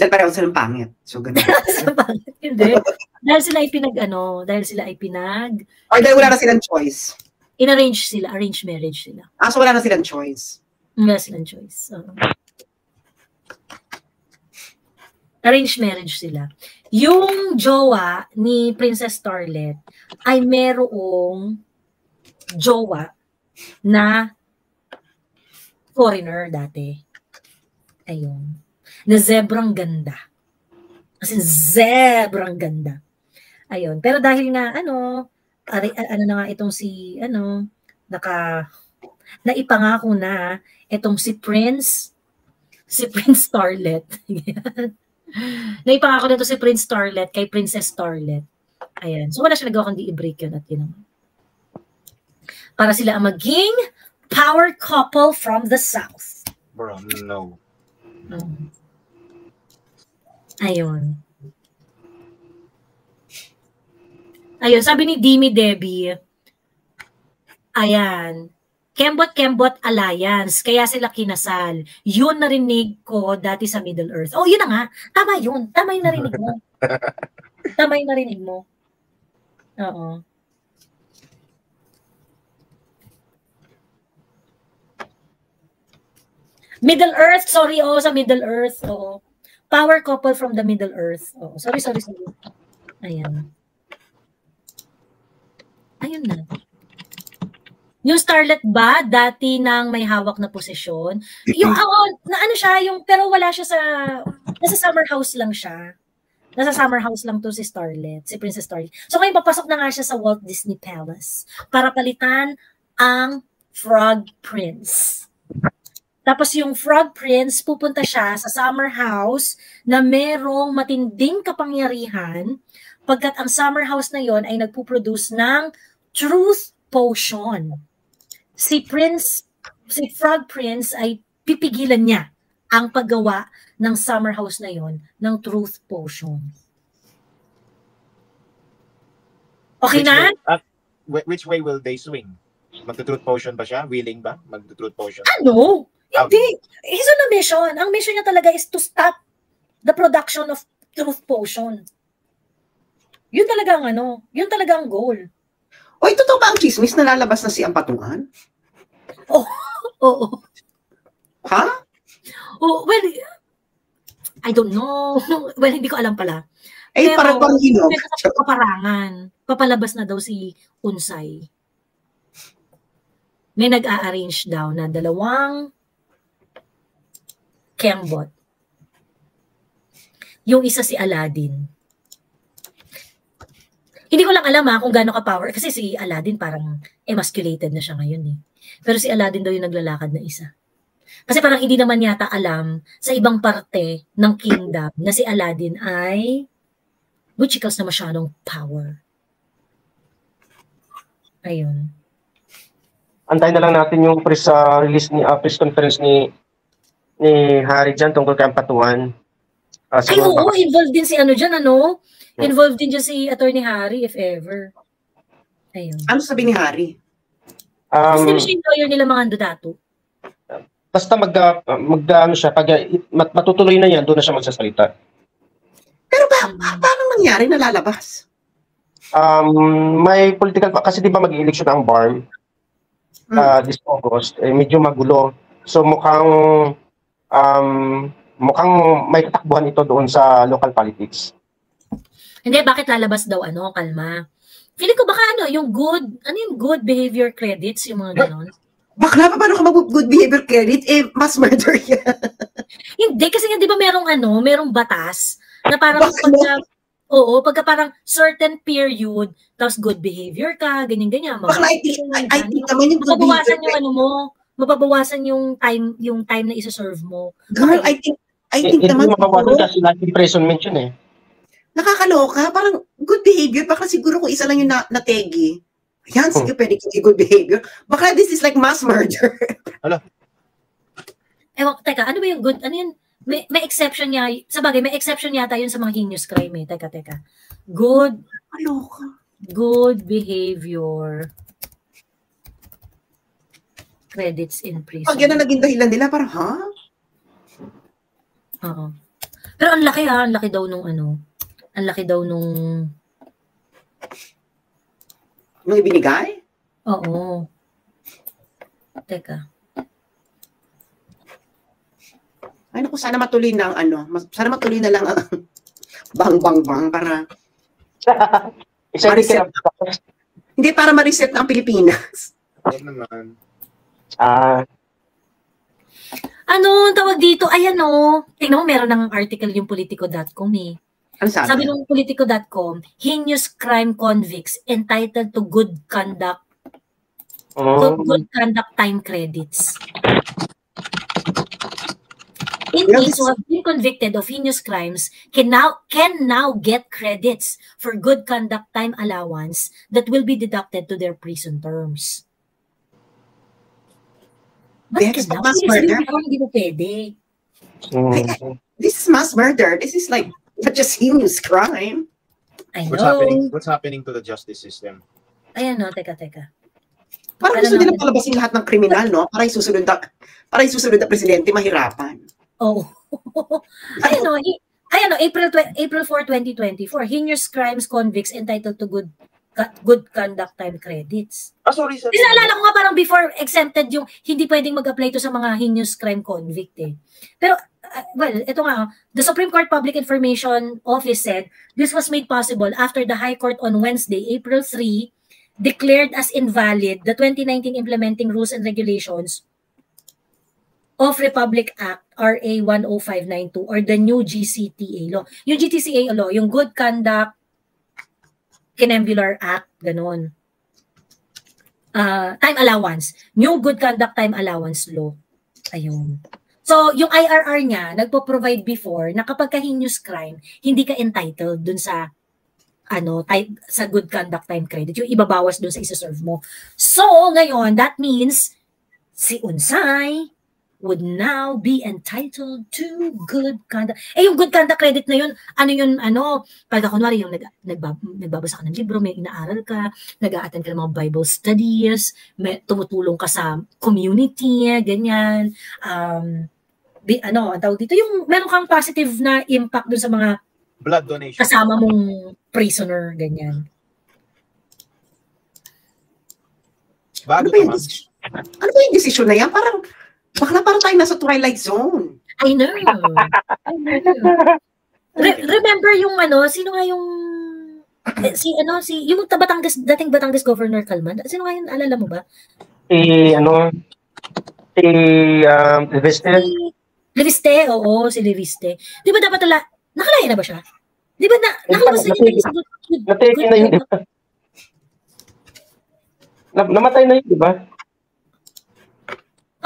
Dahil pareho silang pangit. So, ganun. *laughs* sa bakit hindi. dahil sila ay pinag ano, dahil sila ay pinag Or dahil wala na silang choice. in-arrange sila, arrange marriage sila. Ah, so wala na silang choice. Wala silang choice. Oo. Arranged marriage sila. Yung jowa ni Princess Starlet ay merong jowa na foreigner dati. Ayun. Na zebrang ganda. As in, zebrang ganda. Ayun. Pero dahil nga, ano, ari, ano na nga itong si, ano, naka, naipangako na itong si Prince, si Prince Starlet. *laughs* naipangako na to si Prince Starlet kay Princess Starlet. Ayan. So wala siya nagawa kundi i-break yun at yun. Para sila ang maging power couple from the South. Bro, no. Mm. Ayun. Ayun, sabi ni Dimi Debbie, ayan, Kembot-Kembot Alliance, kaya sila kinasal. Yun narinig ko dati sa Middle Earth. Oh, yun na nga. Tama yun. Tama yung narinig mo. *laughs* Tama yung narinig mo. Oo. Middle Earth, sorry, oh, sa Middle Earth, oo. Power couple from the Middle Earth. Oh, sorry, sorry, sorry. Ayan. Ayun na. Yung Starlet ba, dati nang may hawak na posisyon? Yung, oo, na ano siya, yung, pero wala siya sa, nasa summer house lang siya. Nasa summer house lang to si Starlet, si Princess Starlet. So ngayon, papasok na nga siya sa Walt Disney Palace para palitan ang Frog Prince. Tapos yung Frog Prince, pupunta siya sa summer house na merong matinding kapangyarihan pagkat ang summer house na yon ay nagpuproduce ng truth potion. Si Prince, si Frog Prince ay pipigilan niya ang paggawa ng summer house na yon ng truth potion. Okay Which na? way, wh- which way will they swing? Magto-truth potion ba siya? Willing ba? Magto-truth potion? Ano? Ah, Hindi. He's on a mission. Ang mission niya talaga is to stop the production of truth potion. Yun talaga ang ano, yun talaga ang goal. Oy, totoo ba ang chismis na lalabas na si Ampatuan? *laughs* Oo. Ha? Oh, well, I don't know. Well, hindi ko alam pala. Eh, Pero- parang pang hinog. Pero paparangan, papalabas na daw si Unsay. May nag-a-arrange daw na dalawang Kembot. Yung isa si Aladdin. Hindi ko lang alam ha kung gaano ka-power. Kasi si Aladdin parang emasculated na siya ngayon eh. Pero si Aladdin daw yung naglalakad na isa. Kasi parang hindi naman yata alam sa ibang parte ng kingdom na si Aladdin ay which equals na masyadong power. Ayun. Antayin na lang natin yung press ah, release ni ah, press conference ni ni Harry dyan tungkol kay Ampatuan. Ah, Ay, oo, baka- involved din si ano dyan, ano? Involved din dyan si Attorney Harry, if ever. Ayun. Ano sabi ni Harry? Kasi um, ba siya yung lawyer nila mga Andodato? basta mag, ah, mag ano siya, pag ah, mat- matutuloy na yan, doon na siya magsasalita. Pero ba, ba paano nangyari nalalabas? Um, may political pa kasi 'di ba mag-election ang BARM Hmm. ah, this August, eh, medyo magulo. So mukhang um, mukhang may katakbuhan ito doon sa local politics. Hindi, bakit lalabas daw ano, kalma? Feeling ko baka ano, yung good, ano yung good behavior credits, yung mga ganon. Bakla pa paano ka mag-good behavior credit? Eh, mass murder yan. *laughs* Hindi, kasi nga di ba merong ano, merong batas na parang Bakit? pagka, oo, pagka parang certain period, tapos good behavior ka, ganyan-ganyan. Bakla, I think, I, I think naman yung good mababawasan behavior yung ano mo, mababawasan yung time yung time na isa-serve mo. Girl, I think, I Eh, think hindi naman, mabawasan siguro, kasi life imprisonment yun eh. Nakakaloka. Parang good behavior. Baka siguro kung isa lang yung na, nategi. Yan, Hmm. sige, pwede kong good behavior. Baka this is like mass murder. *laughs* Ewan, teka, ano ba yung good, ano yun? May, may exception niya, sa bagay, may exception yata yun sa mga heinous crime eh. Teka, teka. Good, Kaloka. good behavior credits in prison. Pag yan ang naging dahilan nila, parang, ha? Oo. Pero ang laki ha, ang laki daw nung ano, ang laki daw nung, Nung ibinigay? oo. Teka. Ay, naku, sana matuloy na ang ano. Sana matuloy na lang ang bang, bang, bang para, *laughs* Isa kaya, hindi para ma-reset ang Pilipinas. Huwag naman. ah, Ano ang tawag dito? Ayan o. Tingnan mo, meron ng article yung politico.com eh. Ano sabi? Sabi ng politico.com, heinous crime convicts entitled to good conduct to um, good conduct time credits. Inmates who have been convicted of heinous crimes can now can now get credits for good conduct time allowance that will be deducted to their prison terms. Ba't That's ka mass murder. hindi mo pwede. This is mass murder. This is like, not just heinous crime. I What's happening? know. What's happening to the justice system? Ayan no, teka, teka. Parang Ano gusto nilang palabasin lahat ng kriminal, no? Para susunod na, para susunod na presidente mahirapan. Oh. *laughs* Ayan no, ayan no, April, April 4, 2024, heinous crimes convicts entitled to good good conduct time credits. Ah, sorry. Kasi naalala ko nga parang before exempted yung hindi pwedeng mag-apply to sa mga heinous crime convict eh. Pero, uh, well, ito nga, the Supreme Court Public Information Office said this was made possible after the High Court on Wednesday, April 3, declared as invalid the 2019 Implementing Rules and Regulations of Republic Act RA 10592 or the new GCTA law. Yung GTCA law, yung Good Conduct Kinembular Act, ganun uh, time allowance. New Good Conduct Time Allowance Law. Ayun. So, yung IRR niya, nagpo-provide before na kapag ka-heinous crime, hindi ka entitled dun sa ano, type, sa good conduct time credit. Yung ibabawas dun sa isa-serve mo. So, ngayon, that means si Unsay would now be entitled to good conduct. Eh, yung good conduct credit na yun, ano yun, ano, pagka kunwari yung nag, nagbab, nagbabasa ka ng libro, may inaaral ka, nag-a-attend ka ng mga Bible studies, may, tumutulong ka sa community, ganyan. Um, di, ano, ang tawag dito, yung meron kang positive na impact dun sa mga Blood donation. kasama mong prisoner, ganyan. Ano Bago ba yung, ano ba yung desisyon na yan? Parang, bakla parang tayo nasa Twilight Zone. I know. *laughs* I know. Re- remember yung ano, sino nga yung eh, si ano si yung Batangas dating Batangas Governor Kalman. Sino nga yun? Alala mo ba? si, ano, si, um, Vester, Si Leviste, oo, si Leviste. Di ba dapat ala, nakalaya na ba siya? Di ba na, nakalabas na yun Natake na yun, di ba? Na- namatay na yun, di ba?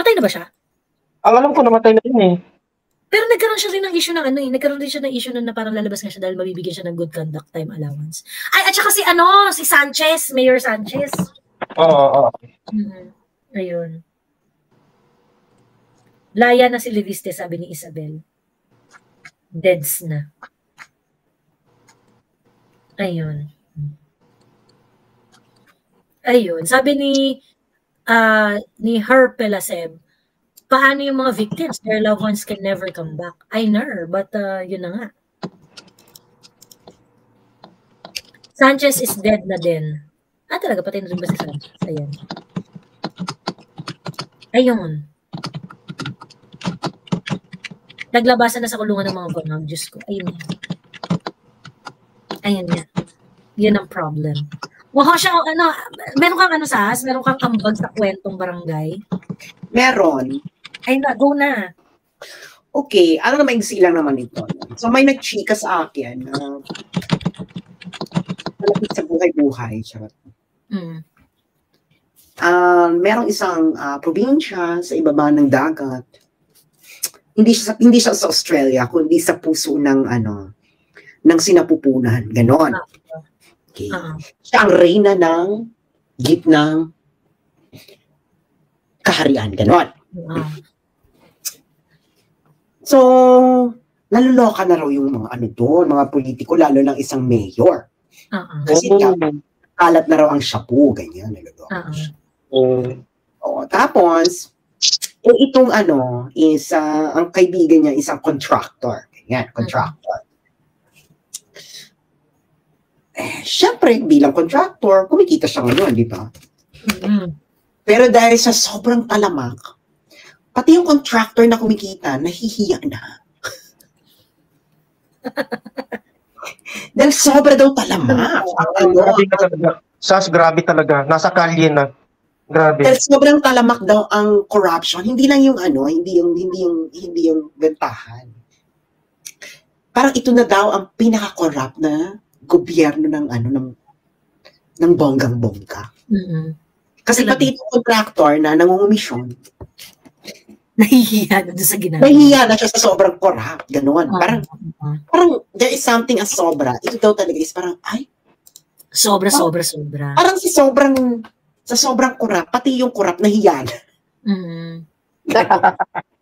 Patay na ba siya? Ang alam ko, namatay na yun eh. Pero nagkaroon siya rin ng issue ng ano eh, nagkaroon din siya ng issue na, na parang lalabas nga siya dahil mabibigyan siya ng good conduct time allowance. Ay, at saka si ano, si Sanchez, Mayor Sanchez. Oo, oo. Mhm. Ayun. Laya na si Leviste, sabi ni Isabel. Deads na. Ayun. Ayun. Sabi ni ah ni Her Pelaseb, paano yung mga victims? Their loved ones can never come back. I know, but uh, yun na nga. Sanchez is dead na din. Ah, talaga, patay na rin ba si Sanchez? Ayan. Ayun. Naglabasan na sa kulungan ng mga bangang. Diyos ko. Ayun yan. Ayun yan. Yan ang problem. Wow, siya, ano, meron kang ano, Sas? Meron kang ambag sa kwentong barangay? Meron. Ay, na, go na. Okay, ano na maigsi lang naman ito. So may nagchika sa akin na malapit sa buhay-buhay. Mm. Ah, merong isang ah, probinsya sa ibaba ng dagat. Hindi siya hindi siya sa Australia, kundi sa puso ng ano ng sinapupunan. Ganon. Okay. Ah, Siya ang reyna ng gitnang kaharian. Ganon. ah. So, naluloka na raw yung mga ano doon, mga politiko, lalo ng isang mayor. Ah, ah. Kasi nga, kalat na raw ang shapu, ganyan, naluloka. Ah, ah. Oo. Oo, tapos, eh, itong ano, is, ang kaibigan niya isang contractor. Ganyan, contractor. Eh, syempre, bilang contractor, kumikita siya ngayon, di ba? Mm. Pero dahil sa sobrang talamak, pati yung contractor na kumikita, nahihiya na. *laughs* dahil sobra daw talamak. Ang ano, Grabe ka talaga. Sas, grabe talaga. Nasa kalye na. Grabe. dahil sobrang talamak daw ang corruption. Hindi lang yung ano, hindi yung hindi yung hindi yung bentahan. Parang ito na daw ang pinaka-corrupt na gobyerno ng ano ng ng bonggang-bongga. Mm-mm. Kasi Talaga? pati itong contractor na nangungumisyon, Nahihiya na doon sa ginagawa. nahihiya na siya sa sobrang corrupt. Ganon. Ah, Parang, ah. parang there is something as sobra. Ito daw talaga is parang, ay, Sobra, sobra, sobra. parang si sobrang, sa sobrang corrupt, pati yung corrupt nahiya na. Mm. *laughs*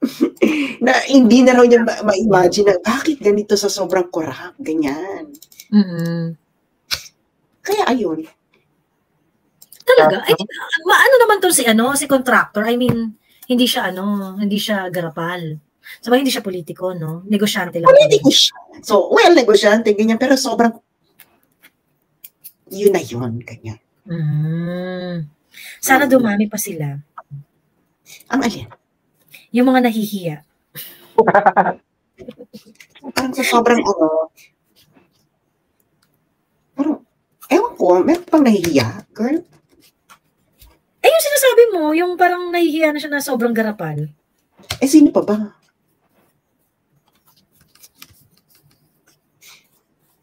*laughs* na hindi na raw niya ma- ma-imagine na bakit ganito sa sobrang corrupt, ganyan. Mm. Kaya ayun. Talaga? Ay, ma- ano naman to si ano, si contractor? I mean, hindi siya ano, hindi siya garapal. Sabay hindi siya politiko, no? Negosyante lang. Politiko siya. So, well, negosyante, ganyan, pero sobrang yun na yun, ganyan. Mm. Sana dumami pa sila. Ang alin. Yung mga nahihiya. *laughs* Parang sa sobrang ano, parang, ewan ko, meron pang nahihiya, girl. Eh, yung sinasabi mo, yung parang nahihiya na siya na sobrang garapal. Eh, sino pa ba?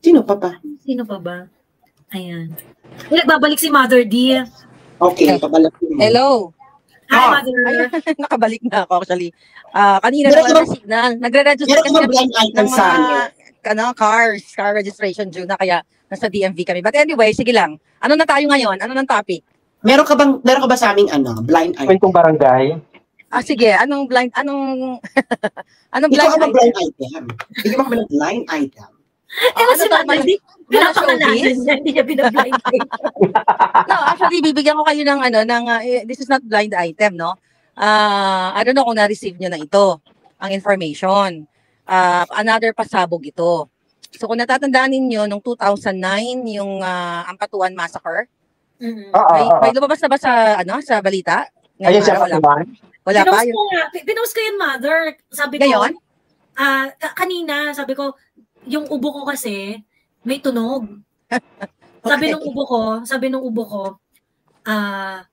Sino pa ba? Sino pa ba? Ayan. Uy, nagbabalik si Mother D. Okay, pabalak ko. Hello. Hi, Ah, Mother. Ayun, *laughs* nakabalik na ako actually. Ah, kanina Meron na signal. Nagre-register kasi ng mga ano? cars, car registration due na kaya nasa DMV kami. But anyway, sige lang. Ano na tayo ngayon? Ano ng topic? Meron ka bang, meron ka ba sa aming ano, blind item? Kwentong barangay. Ah, sige. Anong blind, anong, *laughs* anong Ikaw blind ang item? blind item. Bigyan mo kami ng blind item. Eh, ano Mother D, Mga pinapangalanan showbiz? niya, hindi niya binablind *laughs* no, actually, bibigyan ko kayo ng ano, ng, uh, this is not blind item, no? Ah, I don't know kung na-receive nyo na ito, ang information. Ah, another pasabog ito. So kung natatandaan ninyo, nung 2009, yung ah, Ampatuan Massacre, Mm. Oo, may, may lumabas na ba sa, ano, sa balita? Ayun siya wala, patuman. wala pa. Pinost Yung, ko pinost ko yun, Mother. Sabi ko, Ngayon? ah, ka- kanina, sabi ko, yung ubo ko kasi, may tunog. *laughs* Sabi Okay. nung ubo ko, sabi nung ubo ko, ah,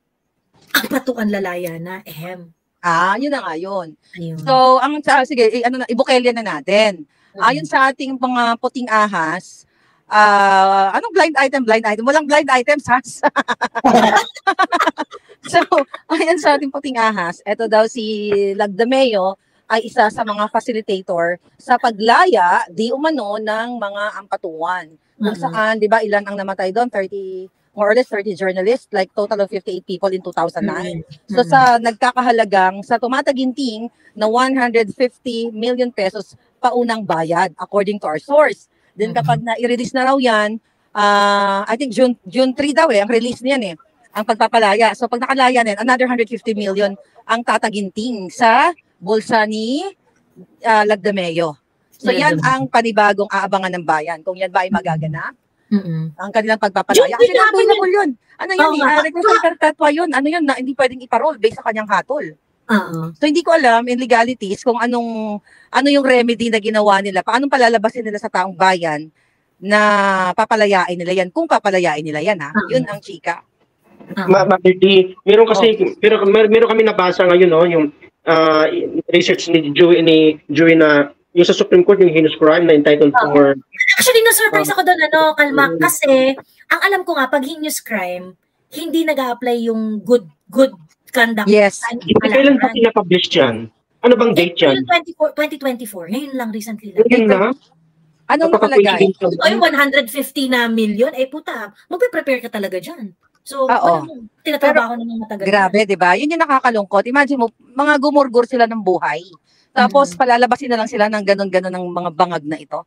ang patuan lalaya na, ehem. ah, yun na nga yun. Ayun. So, ang, ah, sige, eh, ano na, ibukelya na natin. Mm. Ayon sa ating mga puting ahas, ah anong blind item, blind item? Walang blind item, Sas. *laughs* so, ayon sa ating puting ahas, eto daw si Lagdameo ay isa sa mga facilitator sa paglaya di umano ng mga ampatuan. Kung Mm. saan, di ba, ilan ang namatay doon? 30, more or less 30 journalists, like total of 58 people in 2009. Mm-hmm. So sa nagkakahalagang, sa tumataginting na 150 million pesos paunang bayad according to our source. Then kapag na-release na raw yan, ah, I think June, June 3 daw eh, ang release niyan eh, ang pagpapalaya. So pag nakalaya na yan, another 150 million ang tataginting sa bulsa ni ah, Lagdameo. So yan ang panibagong aabangan ng bayan. Kung yan ba ay magaganap, Mm-mm. ang kanilang pagpapalaya. Yung Kasi sinabi available yun. Ano yun? Oo eh, uh, recruitment perpetua yun. Ano yun na hindi pwedeng iparol based sa kanyang hatol. Oo. So hindi ko alam in legalities kung anong ano yung remedy na ginawa nila. Paano palalabasin nila sa taong bayan na papalayain nila yan. Kung papalayain nila yan ha. Ah. Yun ang chika. Oo. Ma Maberti, meron kasi meron, mer- meron kami nabasa ngayon no, yung ah, research ni Joey ni Joey na yung sa Supreme Court yung heinous crime na entitled Oo. for Actually, na-surprise ako doon, ano, Kalma, Mm. kasi ang alam ko nga, pag heinous crime, hindi nag apply yung good good conduct. Yes. Kailan ba pinapublish yan? Ano bang date yan? Yung 24, 2024, ngayon lang, recently lang. Ngayon na? Anong nakalagay? So, yung 150 na million, eh puta, magpe-prepare ka talaga dyan. So, Ah, ano, tinatrabaho na ng matagal. Grabe, di ba? Yun yung nakakalungkot. Imagine mo, mga gumurgur sila ng buhay. Tapos Mhm. palalabasin na lang sila ng ganon-ganon ng mga bangag na ito.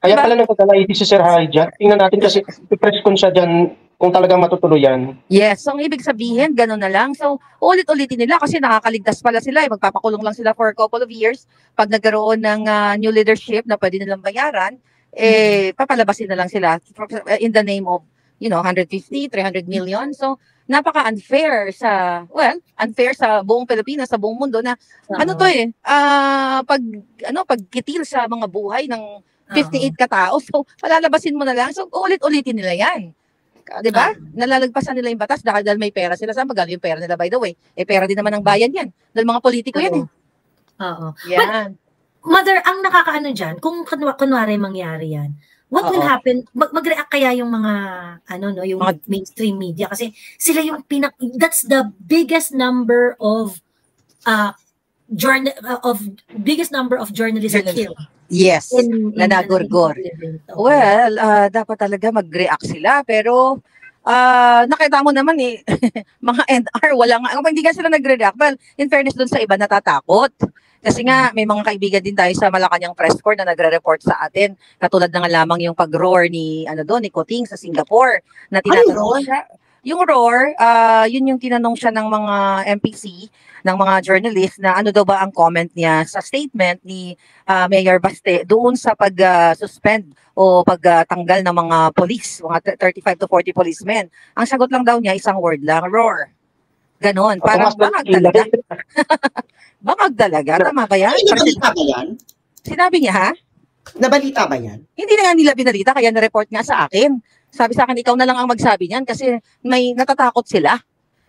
Kaya Diba? pala nagkakala iti si Sir Harry dyan. Tingnan natin kasi press con siya dyan kung talagang matutuloy yan. Yes, so ang ibig sabihin, gano'n na lang. So, ulit-ulitin nila kasi nakakaligtas pala sila. Eh. Magpapakulong lang sila for a couple of years. Pag nagkaroon ng ah, new leadership na pwede nilang bayaran, eh, papalabasin na lang sila in the name of, you know, 150, 300 million. So, napaka-unfair sa, well, unfair sa buong Pilipinas, sa buong mundo na, Oo. ano to eh, ah, pag, ano, pagkitil sa mga buhay ng 58 katao. So, palalabasin mo na lang. So, ulit-ulitin nila yan. Ka- Di ba? Nalalagpasan nila yung batas dahil, dahil may pera sila. Saan ba galing yung pera nila, by the way? Eh, pera din naman ng bayan yan. Dahil mga politiko yan eh. Oo. Yan. Mother, ang nakakaano dyan, kung kunwa, kunwari mangyari yan, what will Oo. happen? Mag, mag-react kaya yung mga, ano no, yung Mga- mainstream media kasi sila yung pinak, that's the biggest number of, uh, journal, uh, of, biggest number of journalists are killed. Yes. In, na nagurgur. Oo. Well, ah, dapat talaga mag-react sila. Pero, ah, nakita mo naman eh, *laughs* mga NR, wala nga, hindi nga sila nagre-react. Well, in fairness dun sa iba, natatakot. Kasi nga, may mga kaibigan din tayo sa Malacanang press corps na nagre-report sa atin. Katulad na nga lamang yung pag-roar ni, ano doon, ni Kuting sa Singapore. Na tinatanong siya. Yung roar, ah, yun yung tinanong siya ng mga MPC, ng mga journalist na ano daw ba ang comment niya sa statement ni ah, Mayor Baste doon sa pag-suspend o pagtanggal ng mga police, mga 35 to 40 policemen. Ang sagot lang daw niya, isang word lang, roar. Ganon. Parang bangag talaga. *laughs* Bangag talaga. Tama ba yan? Ay, nabalita ba yan? Sinabi niya, ha? Nabalita ba yan? Hindi na nga nila binalita, kaya na-report nga sa akin. Sabi sa akin, ikaw na lang ang magsabi niyan kasi may natatakot sila.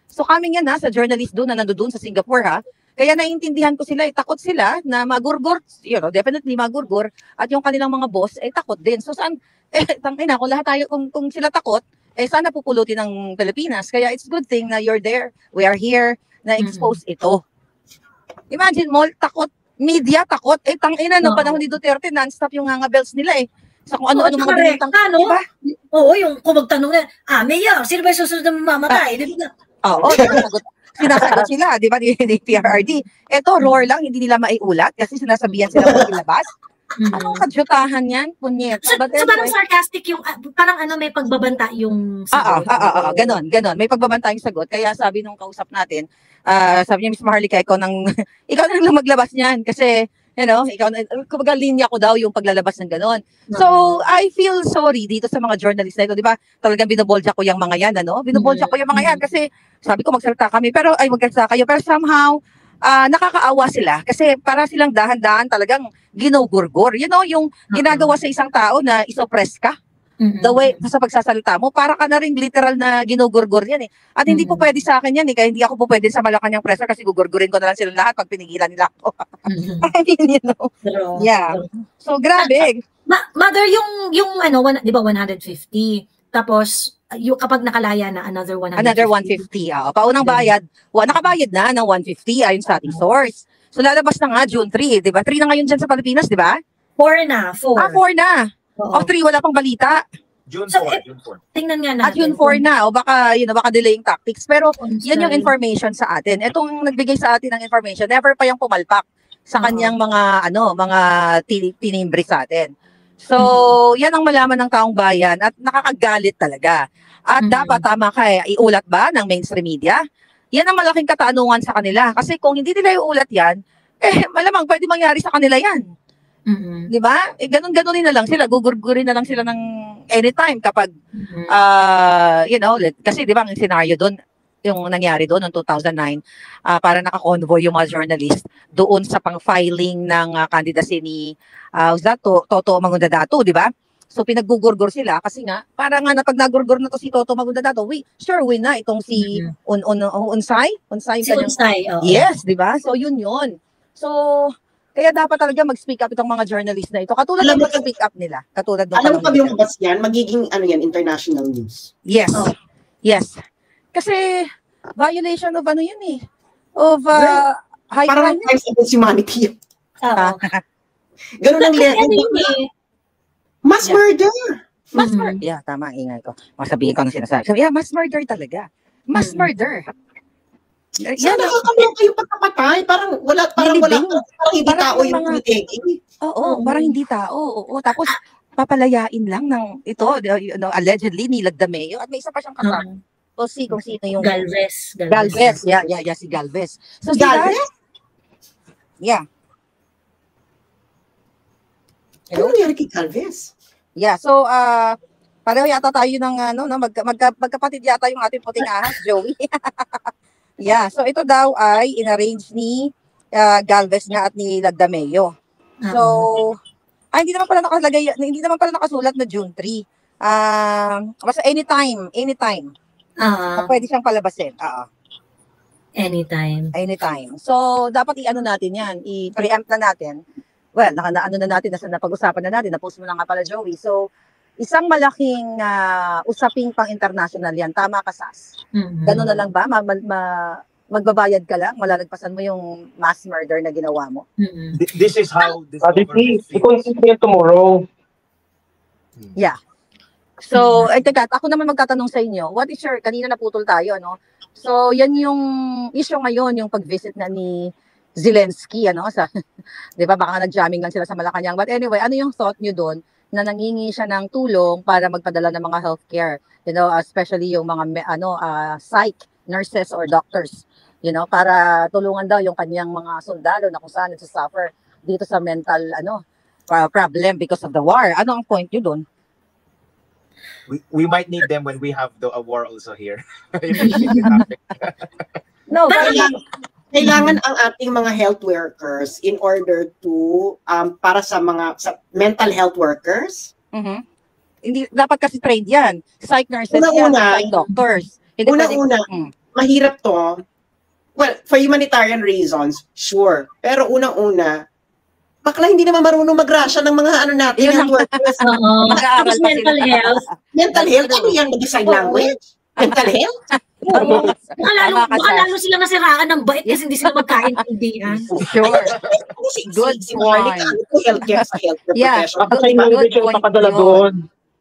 So kami nga na sa journalist doon na nandoon sa Singapore ha. Kaya naiintindihan ko sila, eh, takot sila na magurgur, you know, definitely magurgur at yung kanilang mga boss ay takot din. So saan *laughs* eh tangina kung lahat tayo kung kung sila takot, eh sana pupulutin ng Pilipinas. Kaya it's good thing na you're there. We are here na expose ito. Imagine mo, takot media takot. Eh tangina no Oo. panahon ni Duterte non-stop yung nga bells nila eh. Sa kung ano-ano tsaka mga binintang, rekta, no? diba? Oo, yung kung magtanong na, ah, Mayor, sino ba yung susunod na mamamatay? Di ba? Oo, sinasagot, *laughs* sinasagot sila, di ba, ni, ni PRRD. Ito, roar lang, hindi nila maiulat kasi sinasabihan sila kung *laughs* ilabas. Anong kadyutahan yan? Punyet. So, But so parang sarcastic yung, ah, parang ano, may pagbabanta yung Ah, ah, sagot. ah, ah, ah, ganon, ganon. May pagbabantayang sagot. Kaya sabi nung kausap natin, ah, sabi niya, Miss Maharlika, ikaw nang, *laughs* ikaw nang maglabas niyan. Kasi, you know, ikaw na, kumbaga linya ko daw yung paglalabas ng ganon. So, I feel sorry dito sa mga journalist na ito, di ba? Talagang binobolja ko yung mga yan, ano? Binobolja ko yung mga yan kasi sabi ko magsalita kami, pero ay magsalita kayo. Pero somehow, ah, nakakaawa sila kasi para silang dahan-dahan talagang ginugurgur. You know, yung ginagawa sa isang tao na isoppress ka the way sa pagsasalita mo, para ka na rin literal na ginugurgur yan eh. At hindi po pwede sa akin yan eh, kaya hindi ako po pwede sa Malacanang pressure kasi gugurgurin ko na lang sila lahat pag pinigilan nila ako. Mhm. *laughs* I mean, you know. Pero, Yeah. So, grabe. Ma- mother, yung, yung ano, one, di ba, 150. Tapos, yung kapag nakalaya na, another 150. Another 150. Ah. Paunang bayad. Wa, nakabayad na ng 150 ayon sa ating source. So, lalabas na nga June 3, di ba? 3 na ngayon dyan sa Pilipinas, di ba? Four na, four. Ah, 4 na. Oo. O, 3, wala pang balita. June So, 4, eh, June 4. Tingnan nga natin. At June 4 na, o baka, you know, baka delaying tactics. Pero yan yung information sa atin. Itong nagbigay sa atin ng information, never pa yung pumalpak sa kanyang mga, ano, mga tin- tinimbre sa atin. So, Mm-hmm. yan ang malaman ng taong bayan at nakakagalit talaga. At Mhm. dapat, tama ka, eh, iulat ba ng mainstream media? Yan ang malaking katanungan sa kanila. Kasi kung hindi nila iulat yan, eh, malamang pwede mangyari sa kanila yan. Mhm. Di ba? Eh, ganun-ganunin na lang sila. Gugurgurin na lang sila ng anytime kapag Mhm. ah you know, let- kasi di ba ang scenario doon, yung nangyari doon noong 2009, ah para naka-convoy yung mga journalist doon sa pang-filing ng ah, candidacy ni uh, that, to, Toto Magundadato, di ba? So pinaggugurgur sila kasi nga, para nga na pag nagurgur na to si Toto Magundadato, we, sure win na itong si Mhm. Un, Un, Unsay? Unsay Si kanyang Unsay, oo. Yes, di ba? So, yun yun. So, kaya dapat talaga mag-speak up itong mga journalist na ito. Katulad Alam ng mag-speak up nila. Katulad ng Alam mo pag lumabas yan, magiging ano yan, international news. Yes. Oh. Yes. Kasi, violation of ano yun eh. Of uh, high Parang crime. crimes against humanity. yun. Oo. *laughs* Ganun ang ano level. yun eh. Mass Yeah. murder. Mass Mhm. murder. Yeah, tama ingay ko. Masabihin ko na sinasabi. Sabi, yeah, mass murder talaga. Mass Mhm. murder. Yan Yan, ang- nakakaloka yung pagkapatay. Parang wala, parang wala, parang hindi Parang tao yung yung mga-. Oo, Oo. parang hindi tao. Oo, tapos papalayain lang ng ito, you know, allegedly nilag Dameo at may isa pa siyang kasama. Oo. O si kung sino yung Galvez. Galvez. Yeah, yeah, yeah, si Galvez. So, si Galvez? Gal- yeah. Ano nangyari kay Calves? Yeah, so uh pareho yata tayo ng ano no magka, magka, magkapatid yata yung ating puting ahas, *laughs* Joey. *laughs* yeah, so ito daw ay inarrange ni uh, Galvez nga at ni Lagdameo. So ay hindi naman pala nakalagay hindi naman pala nakasulat na June 3. Ah, basta anytime, anytime. Ah, Pwede siyang palabasin. Oo, anytime. anytime. So dapat i-ano natin 'yan, i-preempt na natin. Well, naka ano na natin, nasa napag-usapan na natin, na-post mo na nga pala Joey. So isang malaking ah, usaping pang international yan. Tama ka, Sas. Mhm. Ganun na lang ba? Ma, ma, ma- magbabayad ka lang? Malalagpasan mo yung mass murder na ginawa mo? Mhm. Th- This is how this Ate P, government feels. tomorrow. So, ay teka, ako naman magtatanong sa inyo, what is your, kanina naputol tayo, no? So, yan yung issue ngayon, yung pag-visit na ni Zelensky, ano, *laughs* sa, di ba, baka nag-jamming lang sila sa Malacanang. But anyway, ano yung thought nyo doon na nangingi siya ng tulong para magpadala ng mga healthcare, you know, especially yung mga, ano, ah, psych, nurses or doctors, you know, para tulungan daw yung kanyang mga sundalo na kung saan suffer dito sa mental, ano, pa- problem because of the war. Ano ang point nyo doon? We, we might need them when we have the a war also here. *laughs* *laughs* No, but, Kailangan, kailangan ang ating mga health workers in order to, um, para sa mga sa mental health workers, Mhm. Hindi dapat kasi trained 'yan. Psych nurses yan, Una-una, psych doctors. Hindi Una-una, Mm. mahirap to. Well, for humanitarian reasons, sure. Pero unang-una, bakla hindi naman marunong mag-Russia ng mga ano natin, Yun ang- workers. *laughs* Oo. Mag-aaral Tapos pa mental sila. health. Mental health, ano yan? Mag-sign Oo. language? Mental health? Oo. Baka lalo, Tama ka, baka Sas. lalo sila nasiraan ng bait kasi hindi sila magkaintindihan. *laughs* Sure. Good point. ano healthcare sa healthcare Yeah. sa Good- good siya point yun. doon.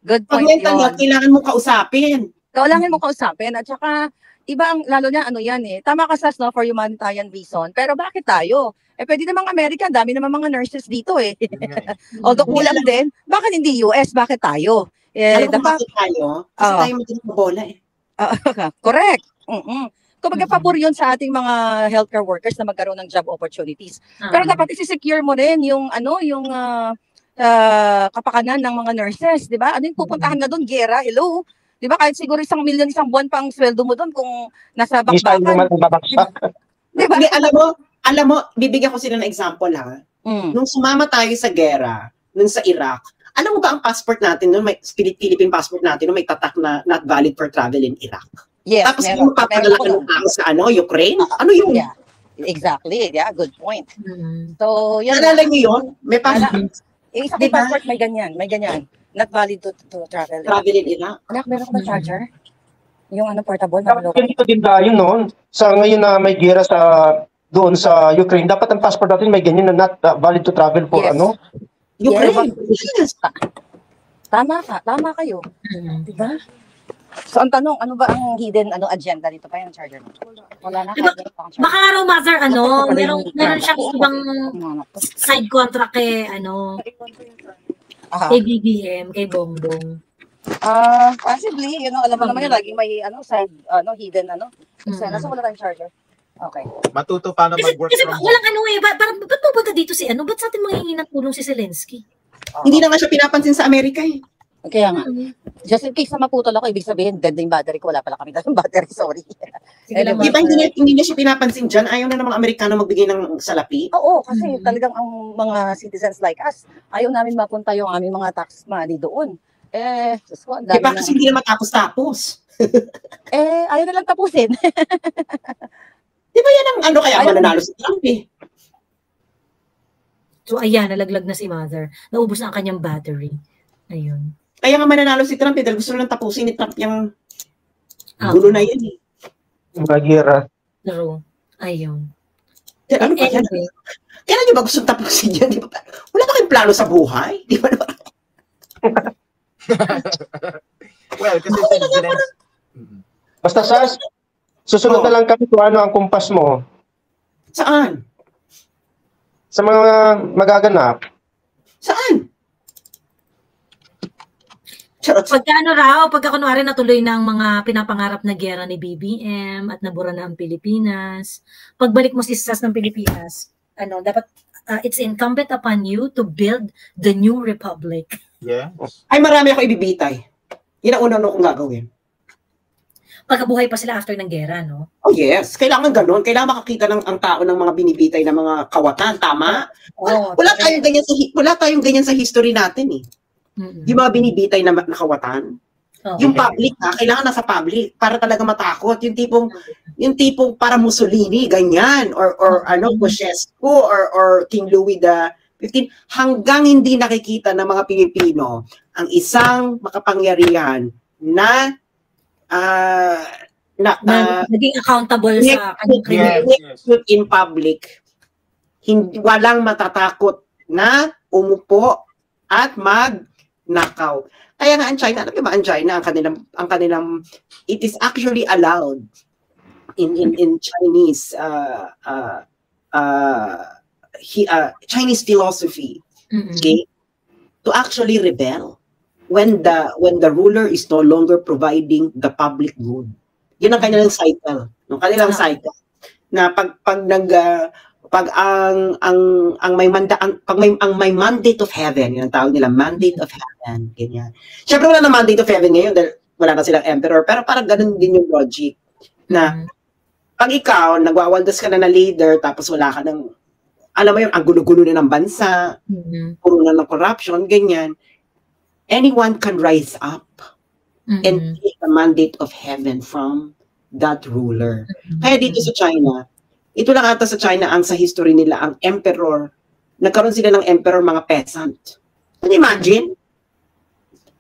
Good Pag point mental health, kailangan mong kausapin. Kailangan mo kausapin at saka iba ang lalo na ano yan eh. Tama ka Sas no for humanitarian reason. Pero bakit tayo? Eh pwede namang Amerika, ang dami naman mga nurses dito eh. Eh. *laughs* Although kulang din, bakit hindi US? Bakit tayo? Eh, Alam kung dapat, bakit tayo? Kasi Oo. tayo magaling bola eh. correct. Mm-mm. Kumbaga, Mhm. pabor yun sa ating mga healthcare workers na magkaroon ng job opportunities. Pero dapat isi-secure mo rin yung ano, yung ah, ah, kapakanan ng mga nurses, 'di ba? Ano yung pupuntahan na doon, gera? Hello. 'Di ba? Kahit siguro isang milyon isang buwan pa ang sweldo mo doon kung nasa bakbakan, ang babaksak. 'di ba? Hindi, alam mo, alam mo, bibigyan ko sila ng example ha. Mm. Nung sumama tayo sa gera, nung sa Iraq, alam mo ba ang passport natin noon, may Philip- Philippine passport natin noon, may tatak na not valid for travel in Iraq. Yes, Tapos meron. yung papadala ka ng tao sa ano, Ukraine? Ano yun? Yeah. Exactly. Yeah, good point. Mhm. So, yan. Naalala niyo yun? May passport Yung Diba? passport may ganyan, may ganyan. Not valid to, to travel. travel in Iraq. Anak, meron ka ba Mm. charger? Yung ano portable na Dapat ganito din tayo noon. Sa ngayon na may gera sa doon sa Ukraine, dapat ang passport natin may ganyan na not uh, valid to travel for Yes. ano. Ukraine. Yes. Tama ka, tama kayo. Mm. Diba? So, ang tanong, ano ba ang hidden ano agenda dito pa yung charger mo? Wala na. Diba, kaya pa ang charger. Baka raw mother ano, rin meron siyang ibang Ano to? side contract kay ano, Aha. kay BBM, kay Bongbong. Ah, possibly, you know, alam mo naman yun, laging may ano, side, ano, hidden, ano. Kasi Mm. nasa wala tayong charger. Okay. Matuto paano Kasi, mag-work kasi from home. walang ano eh, ba, parang ba't pupunta dito si ano? Ba't sa atin manghihingi ng tulong si Zelensky? Oo. Hindi na nga siya pinapansin sa Amerika eh. Kaya nga, just in case na maputol ako, ibig sabihin, dead na yung battery ko. Wala pala kami dalang *laughs* battery, sorry. Sige lang, Di ba hindi niya, hindi niya siya pinapansin dyan? Ayaw na ng mga Amerikano magbigay ng salapi. Oo, kasi Mhm. talagang ang mga citizens like us, ayaw namin mapunta yung aming mga tax money doon. Eh, ko, ang Di dami ba? na- Kasi hindi na matapos-tapos. *laughs* eh, ayaw na lang tapusin. Di ba yan ang ano kaya Ayaw. mananalo si Trump eh? So ayan, nalaglag na si mother. Naubos na ang kanyang battery. Ayun. Kaya nga mananalo si Trump eh, dahil gusto lang tapusin ni Trump yung Ah, gulo na yun eh. Bagira. True. Ayun. Kaya ano ba yan? Anyway, Kailan di ba gusto tapusin yan? Di ba? Wala ba kayong plano sa buhay? Di ba naman? *laughs* Well, kasi si Zelensky... Mhm. Basta sa susunod Oo. na lang kami kung ano ang kumpas mo Saan? sa mga magaganap. Saan? Charot. pagka ano raw, pagka kunwari natuloy na ang mga pinapangarap na gera ni BBM at nabura na ang Pilipinas, pagbalik mo si Sas ng Pilipinas, ano, dapat uh, it's incumbent upon you to build the new republic. Yeah. Ay, marami ako ibibitay. Yan ang una-una kong gagawin. Pagkabuhay pa sila after ng gera, no? Oh yes, kailangan ganun. Kailangan makakita ng ang tao ng mga binibitay na mga kawatan, tama? Oo. Wala tayong ganyan sa wala tayong ganyan sa history natin eh. Mm-mm. Yung mga binibitay na, na kawatan. Oo. Yung public ha, kailangan nasa public para talaga matakot. Yung tipong yung tipong para Mussolini ganyan or or ano Ceausescu or or King Louis the 15 hanggang hindi nakikita ng mga Pilipino ang isang makapangyarihan na ah na, na ah, naging accountable sa kanyang Yes. krimen. Yes, yes. in public, hindi, walang matatakot na umupo at magnakaw. Kaya nga ang China, alam niyo ba ang China, ang kanilang, ang kanilang, it is actually allowed in in in Chinese uh, uh, uh, he, uh, Chinese philosophy, Mm-mm. okay, to actually rebel when the when the ruler is no longer providing the public good. Yun ang kanilang cycle, ng kanilang Ah. cycle. Na pag pag nag ah, pag ang ang ang may manda ang pag may ang may mandate of heaven, yun ang tawag nila, mandate of heaven, ganyan. Syempre wala na mandate of heaven ngayon dahil wala na silang emperor, pero parang ganun din yung logic na Mm. pag ikaw nagwawaldas ka na na leader tapos wala ka ng alam mo yun, ang gulo-gulo na ng bansa, Mm-mm. puro na ng corruption, ganyan, anyone can rise up Mm-mm. and take the mandate of heaven from that ruler. Kaya dito sa China, ito lang ata sa China ang sa history nila, ang emperor, nagkaroon sila ng emperor mga peasant. Can you imagine?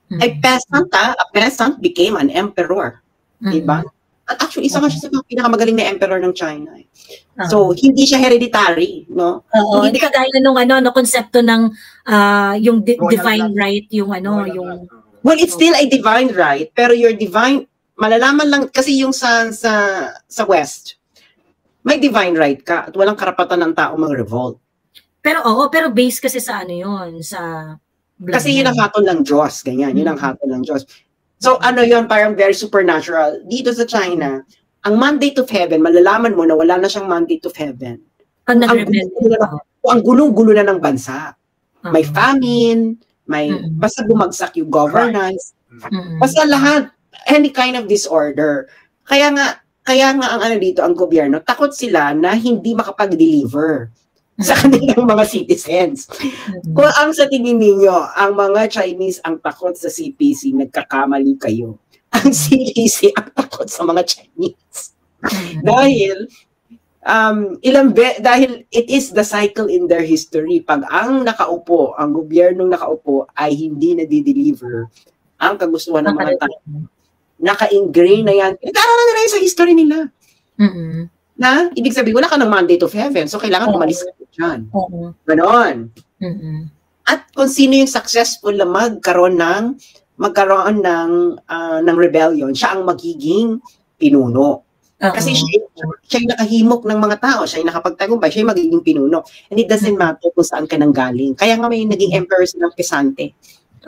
Mm-mm. A peasant, ah, a peasant became an emperor. Mm-mm. Diba? At actually, isa nga siya sa mga pinakamagaling na emperor ng China. eh. Ah. So, hindi siya hereditary, no? Oo, hindi hindi kagaya nung ano, no, konsepto ng ah, yung di- Royal divine right, yung ano, Royal yung. Well, it's still a divine right, pero your divine, malalaman lang, kasi yung sa, sa, sa West, may divine right ka at walang karapatan ng tao mag-revolt. pero oo, pero base kasi sa ano yun, sa Kasi yun ang hatol ng Diyos, ganyan, yun ang hatol ng Diyos. So ano yun, parang very supernatural. Dito sa China, ang mandate of heaven, malalaman mo na wala na siyang mandate of heaven. Ang nag-rebel. gulo na, ang gulong-gulo na ng bansa. May famine, may, Mm. basta bumagsak yung governance, Mm-mm. Basta lahat, any kind of disorder. Kaya nga, kaya nga ang ano dito, ang gobyerno, takot sila na hindi makapag-deliver sa kanilang mga citizens. Mm-mm. Kung ang sa tingin ninyo, ang mga Chinese ang takot sa CPC, nagkakamali kayo. Ang *laughs* CPC ang takot sa mga Chinese. Mm-mm. Dahil, um, ilang be, dahil it is the cycle in their history. Pag ang nakaupo, ang gobyernong nakaupo ay hindi na-deliver ang kagustuhan ng mga tao. Naka-ingrain na yan. Nag-aaral na nila yun sa history nila. Mm-mm. Na, ibig sabihin, wala ka ng mandate of heaven. So, kailangan umalis ka dyan. Oo. Ganon. Mm-mm. at kung sino yung successful na magkaroon ng magkaroon ng ah, ng rebellion, siya ang magiging pinuno. Oo. Kasi siya, siya yung nakahimok ng mga tao, siya yung nakapagtagumpay, siya yung magiging pinuno. And it doesn't matter kung saan ka nang galing. Kaya nga may naging emperor ng Pesante.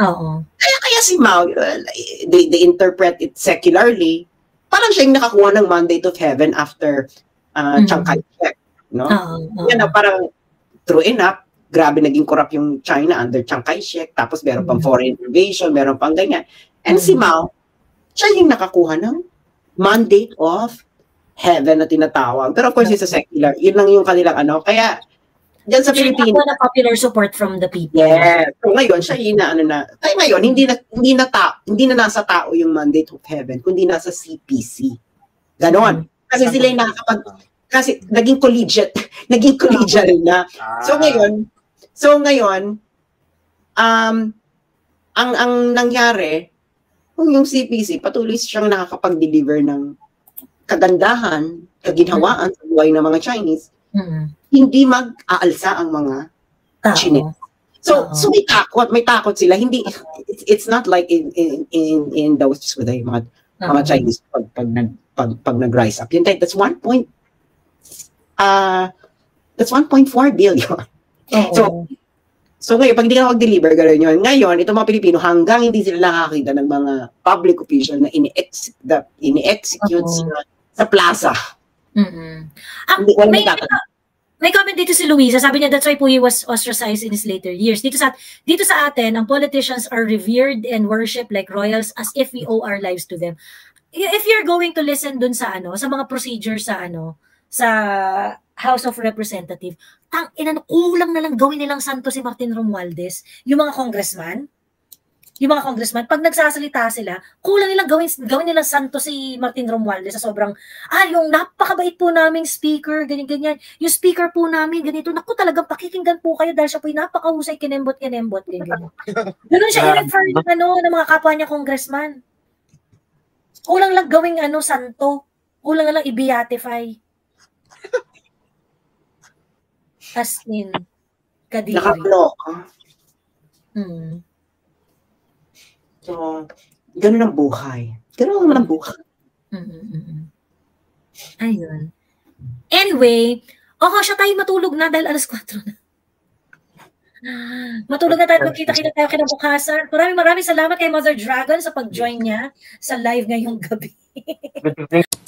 Oo. Kaya, kaya si Mao, uh, they, they interpret it secularly, parang siya yung nakakuha ng mandate of heaven after uh, Mhm. Chiang Kai-shek. No? Oo. Yan na parang true enough, grabe naging corrupt yung China under Chiang Kai-shek, tapos meron pang Mhm. foreign invasion, meron pang ganyan. And si Mhm. Mao, siya yung nakakuha ng mandate of heaven na tinatawag. Pero of course, it's a secular. Yun lang yung kanilang ano. Kaya, dyan sa Siya Pilipinas, nakakuha ng popular support from the people. Yes. So ngayon, siya yung na, ano na, kaya ngayon, hindi na, hindi na, ta, hindi na nasa tao yung mandate of heaven, kundi nasa CPC. Ganon. Kasi sila yung nakakapag, kasi naging collegiate, *laughs* naging collegial *laughs* na. Ah, So ngayon, so ngayon, um, ang, ang nangyari, kung yung CPC, patuloy siyang nakakapag-deliver ng kagandahan, kaginhawaan sa buhay ng mga Chinese, Mm. Hindi mag-aalsa ang mga. Chinese. So, Oo. so may takot, may takot sila. Hindi, it's, it's not like in, in, in, in those with the mga, mga Oo. Chinese pag, pag, nag, pag, pag nag-rise up. Yun, that's one point, uh, that's 1.4 billion. Oo. So, So ngayon, pag hindi ka mag-deliver, gano'n yun. Ngayon, itong mga Pilipino, hanggang hindi sila nakakita ng mga public official na ini-execute Oo. sila sa plaza. Mm-mm. Ah, Hindi, may, may comment dito si Luisa. Sabi niya, that's why he was ostracized in his later years. Dito sa dito sa atin, ang politicians are revered and worshipped like royals as if we owe our lives to them. If you're going to listen dun sa ano, sa mga procedures sa ano, sa House of Representative, tang ina kulang na lang gawin nilang santo si Martin Romualdez, yung mga congressman, yung mga congressman, pag nagsasalita sila, kulang nilang gawin, gawin nilang santo si Martin Romualdez sa sobrang, ah, yung napakabait po naming speaker, ganyan-ganyan. Yung speaker po namin, ganito, naku talagang pakikinggan po kayo dahil siya po yung napakahusay, kinembot-kinembot, ganyan. Ganun siya i-refer ng, ano, ng mga kapwa niya congressman. Kulang lang gawing ano, santo. Kulang lang i-beatify. As in, kadiri. Nakakaloka. Hmm. So, ganun ang buhay. Ganun naman ang buhay. Mm-mm-mm. Ayun. Anyway, oh, siya tayo matulog na dahil alas 4 na. Matulog na tayo, magkita-kita tayo kinabukasan. Maraming maraming salamat kay Mother Dragon sa pag-join niya sa live ngayong gabi. *laughs*